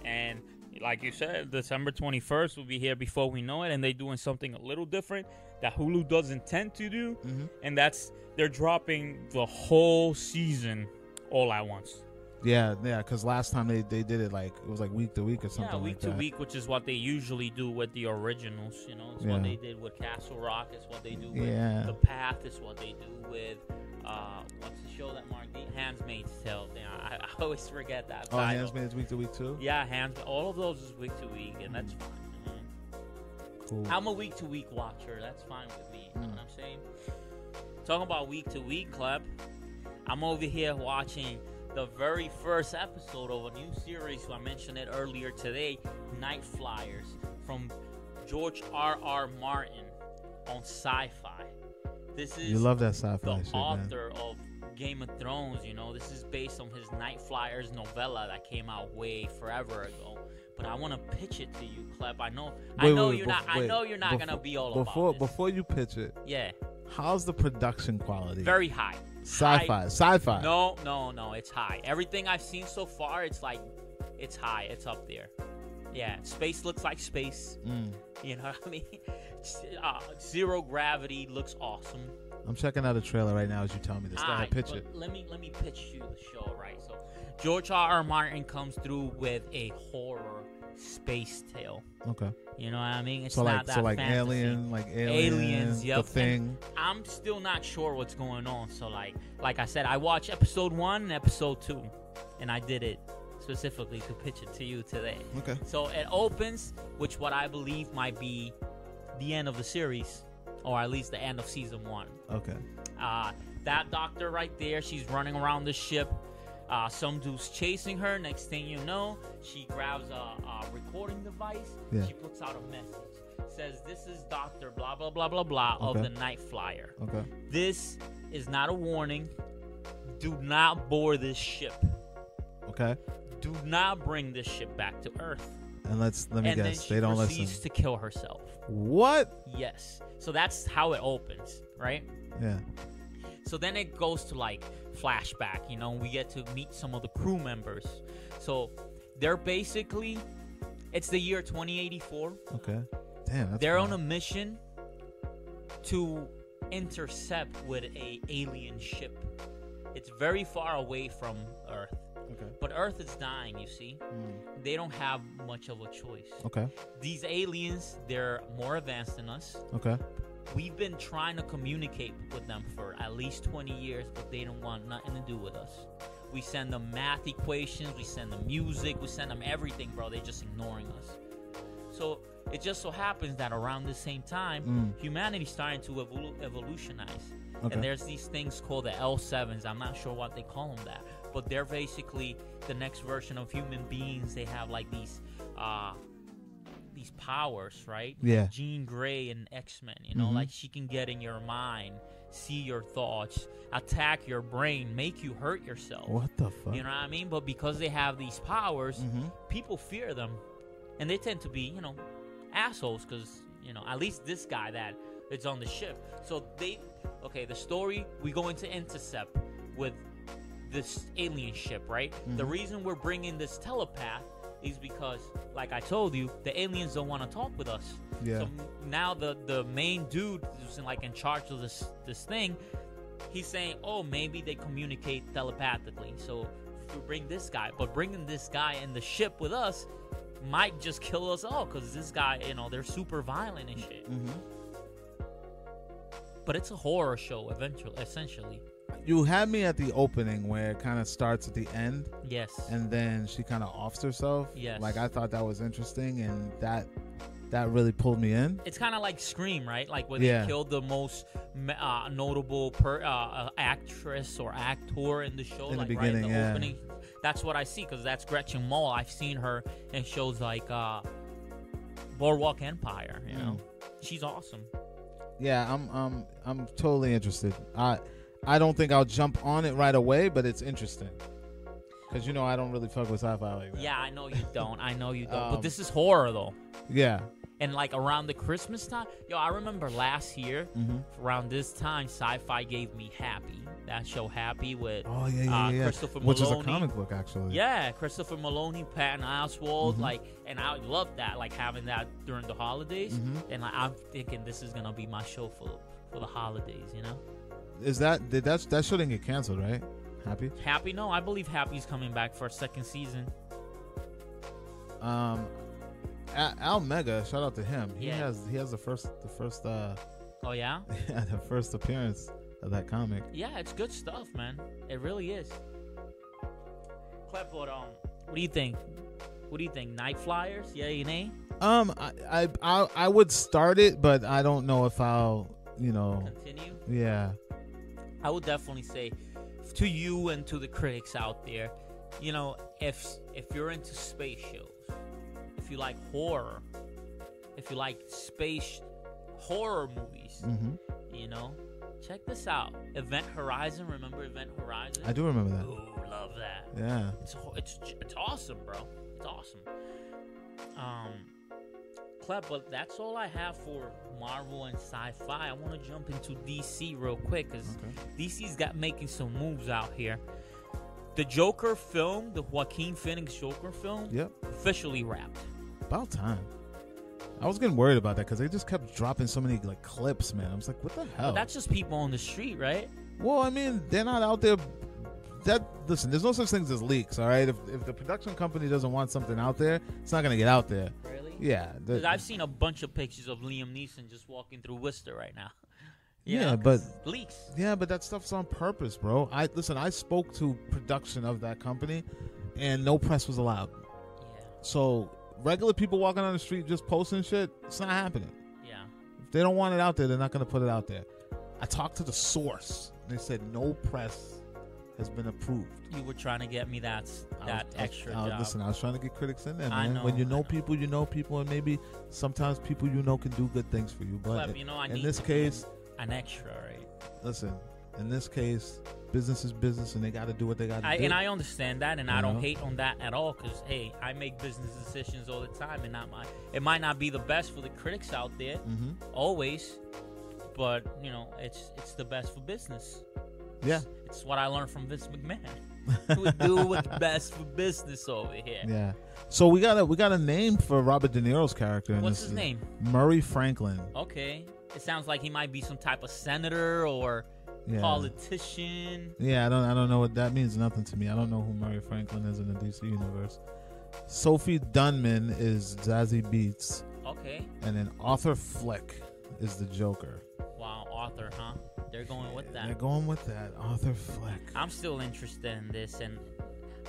A: And like you said, December 21st will be here before we know it. And they're doing something a little different that Hulu doesn't tend to do.
B: mhm.
A: And that's they're dropping the whole season all at once.
B: Yeah, yeah, because last time they, they did it like it was like week to week or something.
A: yeah, week
B: like
A: to
B: that.
A: week, which is what they usually do with the originals. You know, it's what they did with Castle Rock. It's what they do with
B: Yeah.
A: The Path. It's what they do with uh, what's the show that Mark did? Handmaid's Tale. Yeah, I, [laughs] I always forget that.
B: Oh,
A: title.
B: Handmaid's week to week too.
A: Yeah, hands. All of those is week to week, and that's fine. Man.
B: Cool.
A: I'm a week to week watcher. That's fine with me. You know
B: Mm.
A: what I'm saying? Talking about week to week, Club. I'm over here watching the very first episode of a new series. I mentioned it earlier today. Nightflyers from George R. R. Martin on Syfy. This is
B: You love that sci-fi
A: the
B: shit, man.
A: author of Game of Thrones. You know, this is based on his Nightflyers novella that came out way forever ago. But I want to pitch it to you, Clep. I know, I know
B: wait,
A: you're not. I know you're not gonna be all
B: Before
A: about this.
B: before you pitch it,
A: yeah,
B: how's the production quality?
A: very high.
B: Sci-fi.
A: High-
B: Sci-fi.
A: No, no, no. It's high. Everything I've seen so far, it's like, it's high. It's up there. Yeah, space looks like space.
B: Mm.
A: You know what I mean? [laughs] Uh, zero gravity looks awesome.
B: I'm checking out a trailer right now as you tell me this.
A: Alright,
B: pitch it.
A: Let me let me pitch you the show, right? So, George R. R. Martin comes through with a horror space tale.
B: Okay.
A: You know what I mean? It's
B: So
A: not
B: like
A: that
B: so like
A: fantasy.
B: alien, like alien,
A: Aliens, yep.
B: the thing.
A: I'm still not sure what's going on. So like like I said, I watched episode one and episode two, and I did it specifically to pitch it to you today.
B: Okay.
A: So it opens, which what I believe might be the end of the series, or at least the end of season one.
B: Okay.
A: Uh, that doctor right there, she's running around the ship. Uh, some dude's chasing her. Next thing you know, she grabs a, a recording device.
B: Yeah.
A: She puts out a message. Says, This is Doctor blah, blah, blah, blah, blah of the Nightflyer.
B: Okay.
A: This is not a warning. Do not board this ship.
B: Okay.
A: Do not bring this ship back to Earth.
B: And let's let me
A: and
B: guess. They don't listen.
A: to kill herself.
B: What?
A: Yes. So that's how it opens, right?
B: Yeah.
A: So then it goes to like flashback, you know, we get to meet some of the crew members. So they're basically it's the year 2084.
B: Okay. Damn. That's
A: they're
B: wild.
A: on a mission to intercept with a alien ship. It's very far away from Earth.
B: Okay.
A: But Earth is dying, you see.
B: Mm.
A: They don't have much of a choice.
B: Okay.
A: These aliens, they're more advanced than us.
B: Okay.
A: We've been trying to communicate with them for at least 20 years, but they don't want nothing to do with us. We send them math equations, we send them music, we send them everything, bro. They're just ignoring us. So it just so happens that around the same time,
B: Mm.
A: humanity's starting to evolu- evolutionize.
B: Okay.
A: And there's these things called the L7s. I'm not sure what they call them that, but they're basically the next version of human beings. They have like these uh these powers, right?
B: Yeah.
A: Jean Grey and X-Men, you know,
B: Mhm.
A: like she can get in your mind, see your thoughts, attack your brain, make you hurt yourself.
B: What the fuck?
A: You know what I mean? But because they have these powers,
B: mm-hmm.
A: people fear them. And they tend to be, you know, assholes because you know at least this guy that is on the ship. So they okay. The story we go into intercept with this alien ship, right? The
B: Mhm.
A: reason we're bringing this telepath is because, like I told you, the aliens don't want to talk with us.
B: Yeah.
A: So now the the main dude who's in, like in charge of this this thing, he's saying, oh, maybe they communicate telepathically. So we bring this guy, but bringing this guy in the ship with us might just kill us all because this guy, you know, they're super violent and shit.
B: hmm
A: But it's a horror show eventually, essentially.
B: You had me at the opening where it kind of starts at the end,
A: Yes.
B: and then she kind of offs herself.
A: Yes.
B: Like I thought that was interesting, and that that really pulled me in.
A: it's kind of like Scream, right? Like where
B: Yeah.
A: they killed the most uh, notable per, uh, uh, actress or actor in the show,
B: In the
A: like
B: beginning,
A: right in the
B: yeah.
A: opening. That's what I see because that's Gretchen Mol. I've seen her in shows like uh, Boardwalk Empire. You know,
B: Mm.
A: she's awesome.
B: Yeah, I'm I'm I'm totally interested. I I don't think I'll jump on it right away, but it's interesting. Cause you know I don't really fuck with sci-fi like that.
A: Yeah, I know you don't. I know you don't.
B: Um,
A: but this is horror though.
B: Yeah.
A: And like around the Christmas time, yo, I remember last year
B: Mm-hmm.
A: around this time, Syfy gave me Happy. That show Happy with
B: Oh yeah, yeah,
A: uh,
B: yeah.
A: Christopher
B: Which is a comic book actually.
A: Yeah, Christopher Meloni, Patton Oswalt,
B: Mhm.
A: like, and I love that, like having that during the holidays.
B: Mhm.
A: And like, I'm thinking this is gonna be my show for for the holidays, you know.
B: Is that did that that show didn't get canceled, right? Happy.
A: Happy, no, I believe Happy's coming back for a second season.
B: Um, Al, Mega, shout out to him. He
A: Yeah.
B: has he has the first the first uh
A: Oh yeah, [laughs] yeah,
B: the first appearance of that comic.
A: yeah, it's good stuff, man. It really is. But um, what do you think? What do you think? Nightflyers? Yeah, you nay?
B: Um, I, I I I would start it, but I don't know if I'll you know
A: Continue.
B: yeah
A: I would definitely say to you and to the critics out there, you know, if if you're into space shows, if you like horror, if you like space horror movies,
B: hmm
A: you know, check this out. Event Horizon, remember Event Horizon?
B: I do remember that.
A: Ooh, love that.
B: Yeah.
A: It's it's it's awesome, bro. It's awesome. Um, Clep, but that's all I have for Marvel and sci-fi. I want to jump into DC real quick because
B: Okay.
A: DC's got making some moves out here. The Joker film, the Joaquin Phoenix Joker film,
B: Yep.
A: officially wrapped.
B: About time. I was getting worried about that because they just kept dropping so many like clips, man. I was like, what the hell?
A: That's just people on the street, right?
B: Well, I mean, they're not out there. That listen, there's no such things as leaks. All right, if if the production company doesn't want something out there, it's not gonna get out there. Yeah, the-
A: I've seen a bunch of pictures of Liam Neeson just walking through Worcester right now. [laughs] You
B: Yeah,
A: know,
B: but-
A: leaks.
B: yeah, but that stuff's on purpose, bro. I listen. I spoke to production of that company, and no press was allowed.
A: Yeah,
B: So regular people walking on the street just posting shit, it's not happening.
A: yeah.
B: If they don't want it out there, they're not gonna put it out there. I talked to the source. and They said no press has been approved.
A: You were trying to get me that that
B: was-
A: extra
B: I
A: job.
B: Listen, I was trying to get critics in there,
A: I
B: man.
A: know,
B: when you know
A: know.
B: people, you know people, and maybe sometimes people you know can do good things for you. But
A: Clem, you know, I
B: in
A: need
B: this case,
A: an extra, right?
B: listen, in this case, business is business, and they got to do what they got to do.
A: and I understand that, and
B: You
A: I don't
B: know?
A: hate on that at all. Because hey, I make business decisions all the time, and not my. It might not be the best for the critics out there,
B: hmm
A: always, but you know, it's it's the best for business.
B: Yeah,
A: It's what I learned from Vince McMahon. [laughs] we do what's best for business over here.
B: yeah. So we got a we got a name for Robert De Niro's character.
A: What's his name?
B: Murray Franklin.
A: Okay, it sounds like he might be some type of senator or
B: Yeah.
A: politician.
B: Yeah, I don't I don't know what that means. Nothing to me. I don't know who Murray Franklin is in the DC universe. Sophie Dumond is Zazie Beetz,
A: Okay,
B: and then Arthur Fleck is the Joker.
A: wow, Arthur, huh? They're going with that.
B: They're going with that. Arthur Fleck.
A: I'm still interested in this, and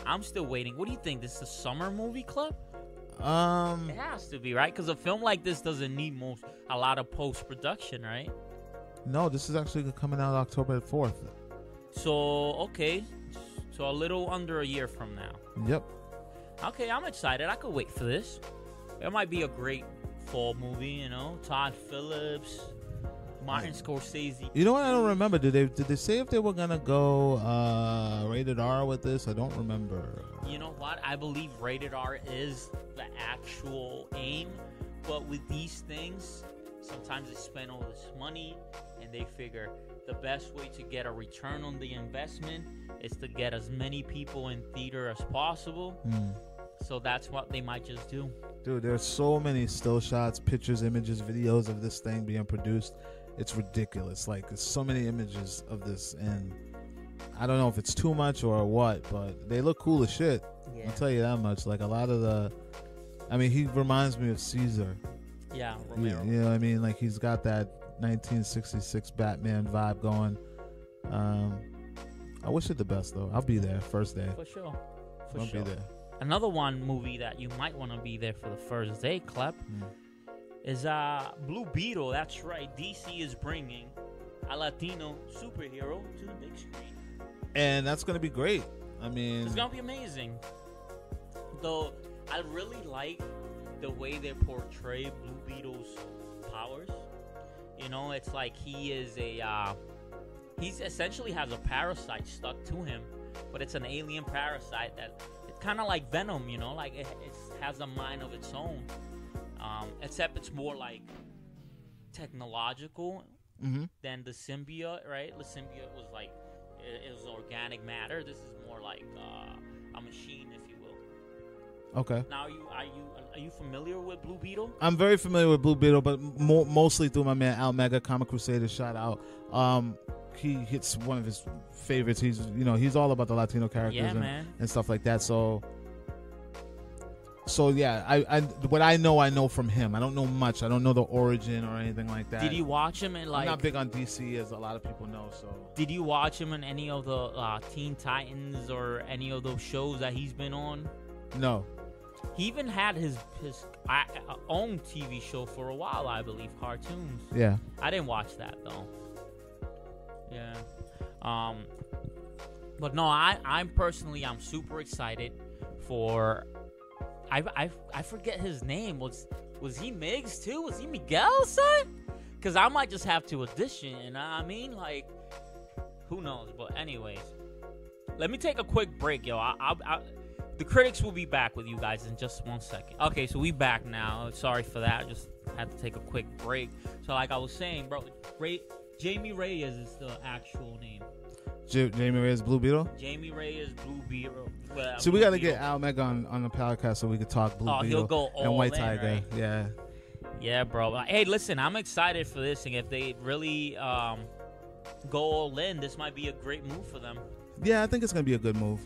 A: I'm still waiting. What do you think? This is a summer movie club?
B: Um,
A: It has to be, right? Because a film like this doesn't need most a lot of post production, right?
B: no, this is actually coming out October fourth.
A: So okay, so a little under a year from now.
B: Yep.
A: Okay, I'm excited. I could wait for this. It might be a great fall movie, you know. Todd Phillips, Martin Scorsese.
B: You know what? I don't remember. Did they did they say if they were gonna go uh, rated R with this? I don't remember.
A: You know what? I believe rated R is the actual aim, but with these things, sometimes they spend all this money and they figure the best way to get a return on the investment is to get as many people in theater as possible.
B: Mm.
A: So that's what they might just do.
B: Dude, there's so many still shots, pictures, images, videos of this thing being produced. It's ridiculous. Like, there's so many images of this, and I don't know if it's too much or what, but they look cool as shit.
A: Yeah.
B: I'll tell you that much. Like, a lot of the. I mean, he reminds me of Cesar.
A: Yeah,
B: You,
A: Romero.
B: you know what I mean? Like, he's got that 1966 Batman vibe going. Um, I wish it the best, though. I'll be there first day.
A: For sure. For
B: I'll
A: sure.
B: be there.
A: Another one movie that you might want to be there for the first day, Clep,
B: Mm.
A: Is uh Blue Beetle. That's right. DC is bringing a Latino superhero to the big screen.
B: And that's going to be great. I mean,
A: It's gonna be amazing. Though I really like the way they portray Blue Beetle's powers. You know, it's like he is a uh, he's essentially has a parasite stuck to him, but it's an alien parasite that it's kind of like Venom. You know, like it, it has a mind of its own. Um, except it's more like technological
B: mhm.
A: than the symbiote, right? The symbiote was like it, it was organic matter. This is more like uh, a machine, if you will.
B: okay.
A: Now, are you are you are you familiar with Blue Beetle?
B: I'm very familiar with Blue Beetle, but mo- mostly through my man Al Mega, Comic Crusader. Shout out. Um, he hits one of his favorites. He's you know he's all about the Latino characters
A: Yeah,
B: and, and stuff like that. So, so yeah, I, I what I know I know from him. I don't know much. I don't know the origin or anything like that.
A: Did you watch him in
B: I'm not big on DC as a lot of people know. So
A: Did you watch him in any of the uh, Teen Titans or any of those shows that he's been on?
B: no.
A: He even had his his uh, own TV show for a while, I believe, cartoons.
B: Yeah.
A: I didn't watch that though. Yeah. Um but no, I I'm personally I'm super excited for I I I forget his name. Was was he Miggs too? Was he Miguel son? Cuz I might just have to audition, you know what I mean? Like who knows? But anyways, let me take a quick break, yo. I, I, I the critics will be back with you guys in just one second. Okay, so we back now. Sorry for that. Just had to take a quick break. So, like I was saying, bro, Ray, Jamie Reyes is the actual name.
B: J- Jamie Reyes Blue Beetle.
A: Jamie Reyes, Blue Beetle. well,
B: So we got to get Al Mega on, on the podcast so we could talk Blue
A: Oh,
B: Beetle
A: he'll go
B: and White
A: in,
B: Tiger.
A: right?
B: Yeah.
A: Yeah, bro. Hey, listen, I'm excited for this, and if they really um, go all in, this might be a great move for them.
B: Yeah, I think it's gonna be a good move.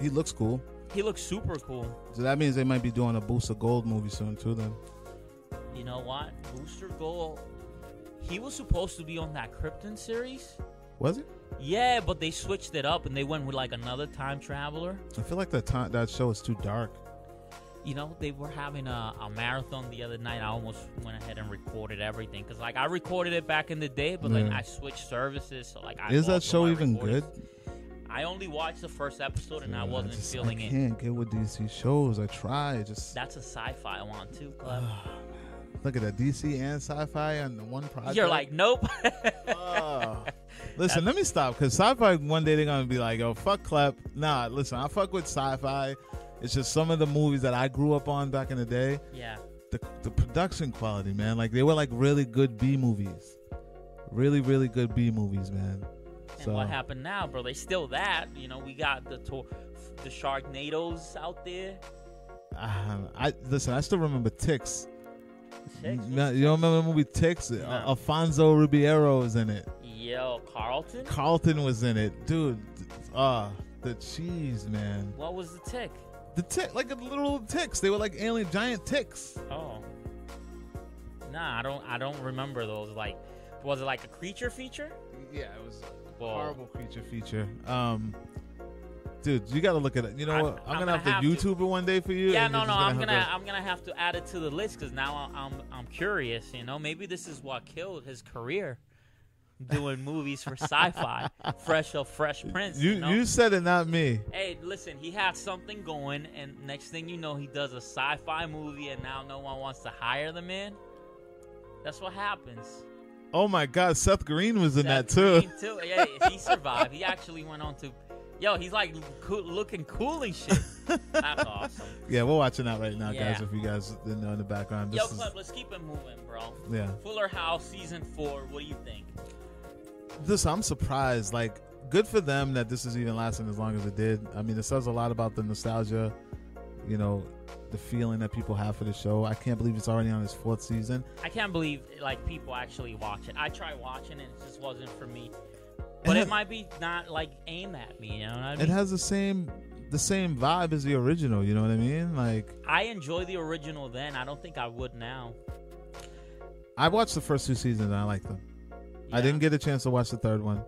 B: He looks cool.
A: He looks super cool.
B: So that means they might be doing a Booster Gold movie soon too. Then
A: You know what? Booster Gold. He was supposed to be on that Krypton series.
B: Was it?
A: Yeah, but they switched it up and they went with like another time traveler.
B: I feel like that time that show is too dark.
A: You know, they were having a, a marathon the other night. I almost went ahead and recorded everything because, like, I recorded it back in the day, but like
B: Yeah.
A: I switched services. So like, I
B: is that
A: lost all
B: show
A: my
B: even
A: recordings.
B: good?
A: I only watched the first episode and I wasn't
B: just-
A: feeling
B: I
A: it.
B: can't get with DC shows. I try. It Just
A: That's a sci-fi one too, [sighs]
B: look at that DC and sci-fi on the one project.
A: You're like, nope. [laughs]
B: Oh. Listen, let me stop because sci-fi one day they're gonna be like, "Oh, fuck Clep." Nah, listen, I fuck with sci-fi. It's just some of the movies that I grew up on back in the day.
A: yeah.
B: The the production quality, man, like they were like really good B movies, really really good B movies, man.
A: And
B: So
A: what happened now, bro? They still that. You know, we got the tor- the Sharknadoes out there.
B: uh, I listen. I still remember Ticks.
A: Ticks?
B: You know- you don't remember the movie Ticks?
A: No.
B: Alfonso Ribeiro was in it.
A: Yo, Carlton.
B: Carlton was in it, dude. Ah, the cheese, man.
A: What was the tick?
B: The tick, like a little ticks. They were like alien giant ticks.
A: Oh. Nah, I don't. I don't remember those. Like, was it like a creature feature?
B: Yeah, it was a
A: Well,
B: horrible creature feature. Um, dude, you got to look at it. You know
A: I-
B: what? I'm,
A: I'm
B: gonna,
A: gonna
B: have to
A: have to.
B: YouTube it one day for you.
A: Yeah, no, no. I'm gonna.
B: to-
A: I'm gonna have to add it to the list because now I'm, I'm. I'm curious. You know, maybe this is what killed his career. Doing movies for sci-fi, fresh of Fresh Prince.
B: you
A: You, know?
B: you said it, not me.
A: Hey, listen, he had something going, and next thing you know, he does a sci-fi movie, and now no one wants to hire the man. That's what happens.
B: Oh my God, Seth Green was in that
A: Seth
B: too.
A: Green, too. Yeah, he survived. He [laughs] actually went on to, Yo, he's like cool, looking cool and shit. That's awesome. [laughs]
B: Yeah, we're watching that right now, guys. If you guys didn't know in the background,
A: Yo,
B: this is
A: Clip, let's keep it moving, bro.
B: yeah.
A: Fuller House season four. What do you think?
B: This I'm surprised. Like, good for them that this is even lasting as long as it did. I mean, it says a lot about the nostalgia, you know, the feeling that people have for the show. I can't believe it's already on its fourth season.
A: I can't believe like people actually watch it. I tried watching it, it just wasn't for me. But
B: it-
A: it might be not like aimed at me. You know what I mean?
B: It has the same the same vibe as the original. You know what I mean? Like,
A: I enjoy the original then. I don't think I would now.
B: I watched the first two seasons and I like them. I didn't get a chance to watch the third one.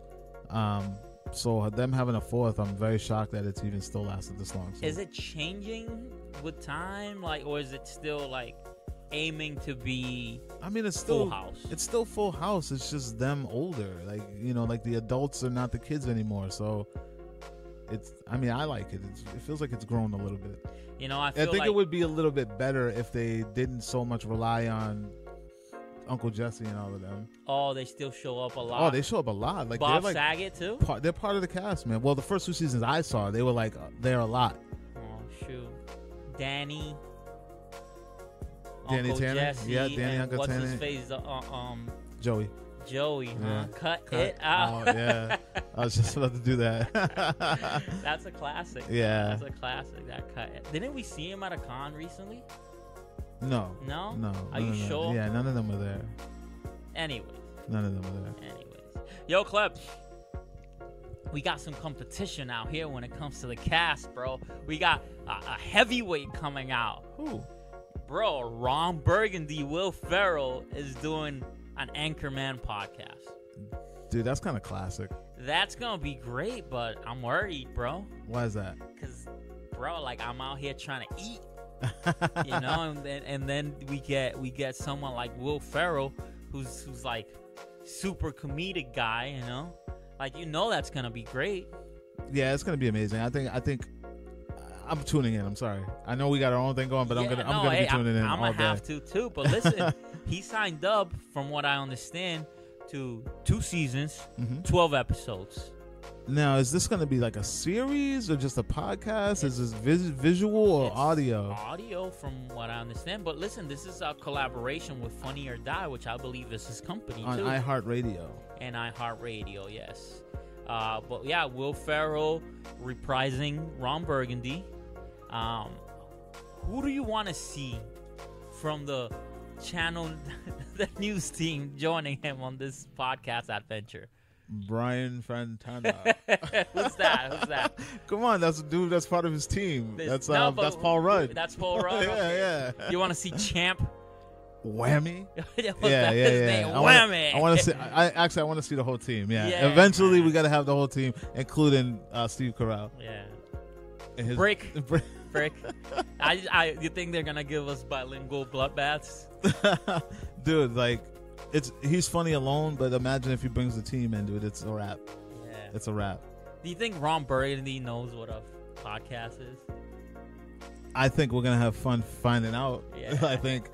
B: Um, so them having a fourth, I'm very shocked that it's even still lasted this long. So
A: Is it changing with time, like, or is it still like aiming to be
B: I mean, it's still Full
A: House?
B: it's still Full House. It's just them older. Like you know, like the adults are not the kids anymore. So it's. I mean, I like it. It's, it feels like it's grown a little bit.
A: you know, I
B: I think
A: like
B: it would be a little bit better if they didn't so much rely on Uncle Jesse and all of them.
A: oh, they still show up a lot.
B: Oh, they show up a lot. Like
A: Bob
B: they're like
A: Saget too.
B: part, they're part of the cast, man. Well, the first two seasons I saw, they were like uh, there a lot.
A: Oh shoot, Danny.
B: Danny
A: Uncle
B: Tanner?
A: Jesse,
B: Yeah, Danny
A: and
B: Uncle
A: what's
B: Tanner.
A: his face? Uh, um,
B: Joey.
A: Joey, huh?
B: Yeah.
A: Cut,
B: Cut
A: it out.
B: out, yeah. I was just about to do that. [laughs]
A: That's a classic.
B: Yeah.
A: That's a classic. That cut. It. Didn't we see him at a con recently?
B: No.
A: No.
B: No.
A: Are you
B: them.
A: sure?
B: Yeah, none of them were there.
A: Anyways,
B: None of them were there.
A: anyways. Yo, Clep. We got some competition out here when it comes to the cast, bro. We got a, a heavyweight coming out.
B: Who?
A: Bro, Ron Burgundy, Will Ferrell is doing an Anchorman podcast.
B: Dude, that's kind of classic.
A: That's gonna be great, but I'm worried, bro.
B: Why is that?
A: Cause, bro, like I'm out here trying to eat, [laughs] you know, and then, and then we get we get someone like Will Ferrell, who's who's like super comedic guy, you know, like you know that's gonna be great.
B: yeah, it's gonna be amazing. I think. I think. I'm tuning in. I'm sorry. I know we got our own thing going, but I'm gonna. I'm gonna
A: hey,
B: be tuning in
A: I'm, gonna have to too. But listen, [laughs] he signed up, from what I understand, to two seasons,
B: Mhm.
A: twelve episodes.
B: Now, is this gonna be like a series or just a podcast? Is this vis- visual or
A: It's
B: audio?
A: Audio, from what I understand. But listen, this is a collaboration with Funny or Die, which I believe is his company
B: On
A: too,
B: iHeartRadio.
A: and iHeartRadio. Yes. Uh, but yeah, Will Ferrell reprising Ron Burgundy. Um, who do you want to see from the channel, [laughs] the news team joining him on this podcast adventure?
B: Brian Fantana. [laughs]
A: Who's that? Who's that?
B: Come on, that's a dude. That's part of his team.
A: This-
B: that's
A: no,
B: um, that's Paul Rudd.
A: That's Paul Rudd. [laughs]
B: yeah,
A: okay.
B: yeah.
A: You want to see Champ?
B: Whammy. [laughs] Yeah,
A: that
B: yeah, yeah. I wanna-
A: Whammy.
B: I want to see. I actually I want to see the whole team. Yeah.
A: Yeah,
B: Eventually,
A: man.
B: we got to have the whole team, including uh, Steve Carell.
A: Yeah.
B: And his,
A: Brick. Frick. I, I, you think they're gonna give us bilingual bloodbaths?
B: dude, like, it's he's funny alone, but imagine if he brings the team in, dude. It's a wrap.
A: Yeah.
B: It's a wrap.
A: Do you think Ron Burgundy knows what a podcast is?
B: I think we're gonna have fun finding out.
A: Yeah. [laughs]
B: I think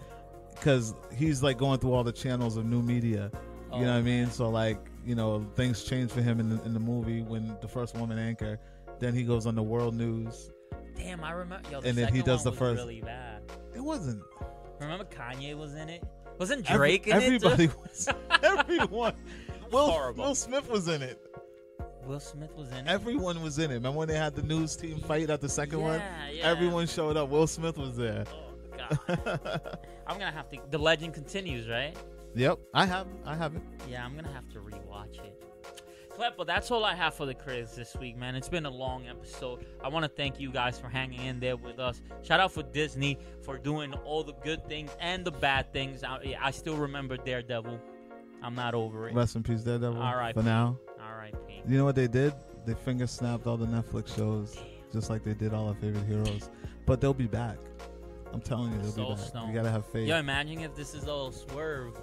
B: because he's like going through all the channels of new media.
A: Oh,
B: You know oh, what I mean? So like, you know, things change for him in the, in the movie when the first woman anchor. Then he goes on the world news.
A: Damn, I remember. Yo, the
B: And then he does the first-
A: Really bad.
B: It wasn't.
A: Remember Kanye was in it? Wasn't
B: Every-
A: Drake in
B: everybody
A: it? [laughs]
B: was. Everyone. Will,
A: Horrible.
B: Will Smith was in it.
A: Will Smith was in it.
B: Everyone was in it. Remember when they had the news team fight at the second one?
A: Yeah, yeah.
B: Everyone showed up. Will Smith was there.
A: Oh god. [laughs] I'm gonna have to. The legend continues, right?
B: yep, I have. I have it.
A: Yeah, I'm gonna have to rewatch it. Clep, but that's all I have for the critics this week, man. It's been a long episode. I want to thank you guys for hanging in there with us. Shout out for Disney for doing all the good things and the bad things. I, I still remember Daredevil. I'm not over it.
B: Rest in peace, Daredevil.
A: All right.
B: For now.
A: R.I.P.
B: You know what they did? They finger snapped all the Netflix shows, just like they did all our favorite heroes. But they'll be back. I'm telling you, they'll
A: Soul
B: be back.
A: Stone.
B: You gotta have faith,
A: Yo, imagine if this is all swerve.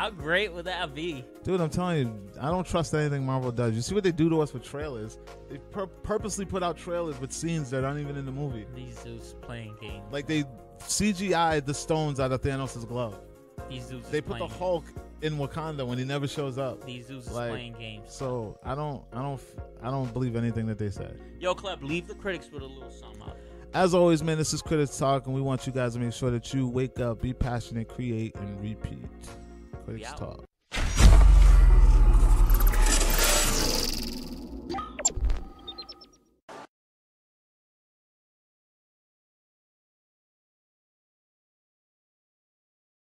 A: How great would that be?
B: dude. I'm telling you, I don't trust anything Marvel does. You see what they do to us with trailers? They pur- purposely put out trailers with scenes that aren't even in the movie.
A: These dudes playing games.
B: Like they CGI the stones out of Thanos' glove.
A: These dudes.
B: They put the
A: playing
B: Hulk in Wakanda when he never shows up.
A: These dudes
B: Like,
A: playing games.
B: So I don't, I don't, I don't believe anything that they said.
A: Yo, Clep, leave the critics with a little something out.
B: As always, man, this is CritiX Talk, and we want you guys to make sure that you wake up, be passionate, create, and repeat.
A: It's
B: stop.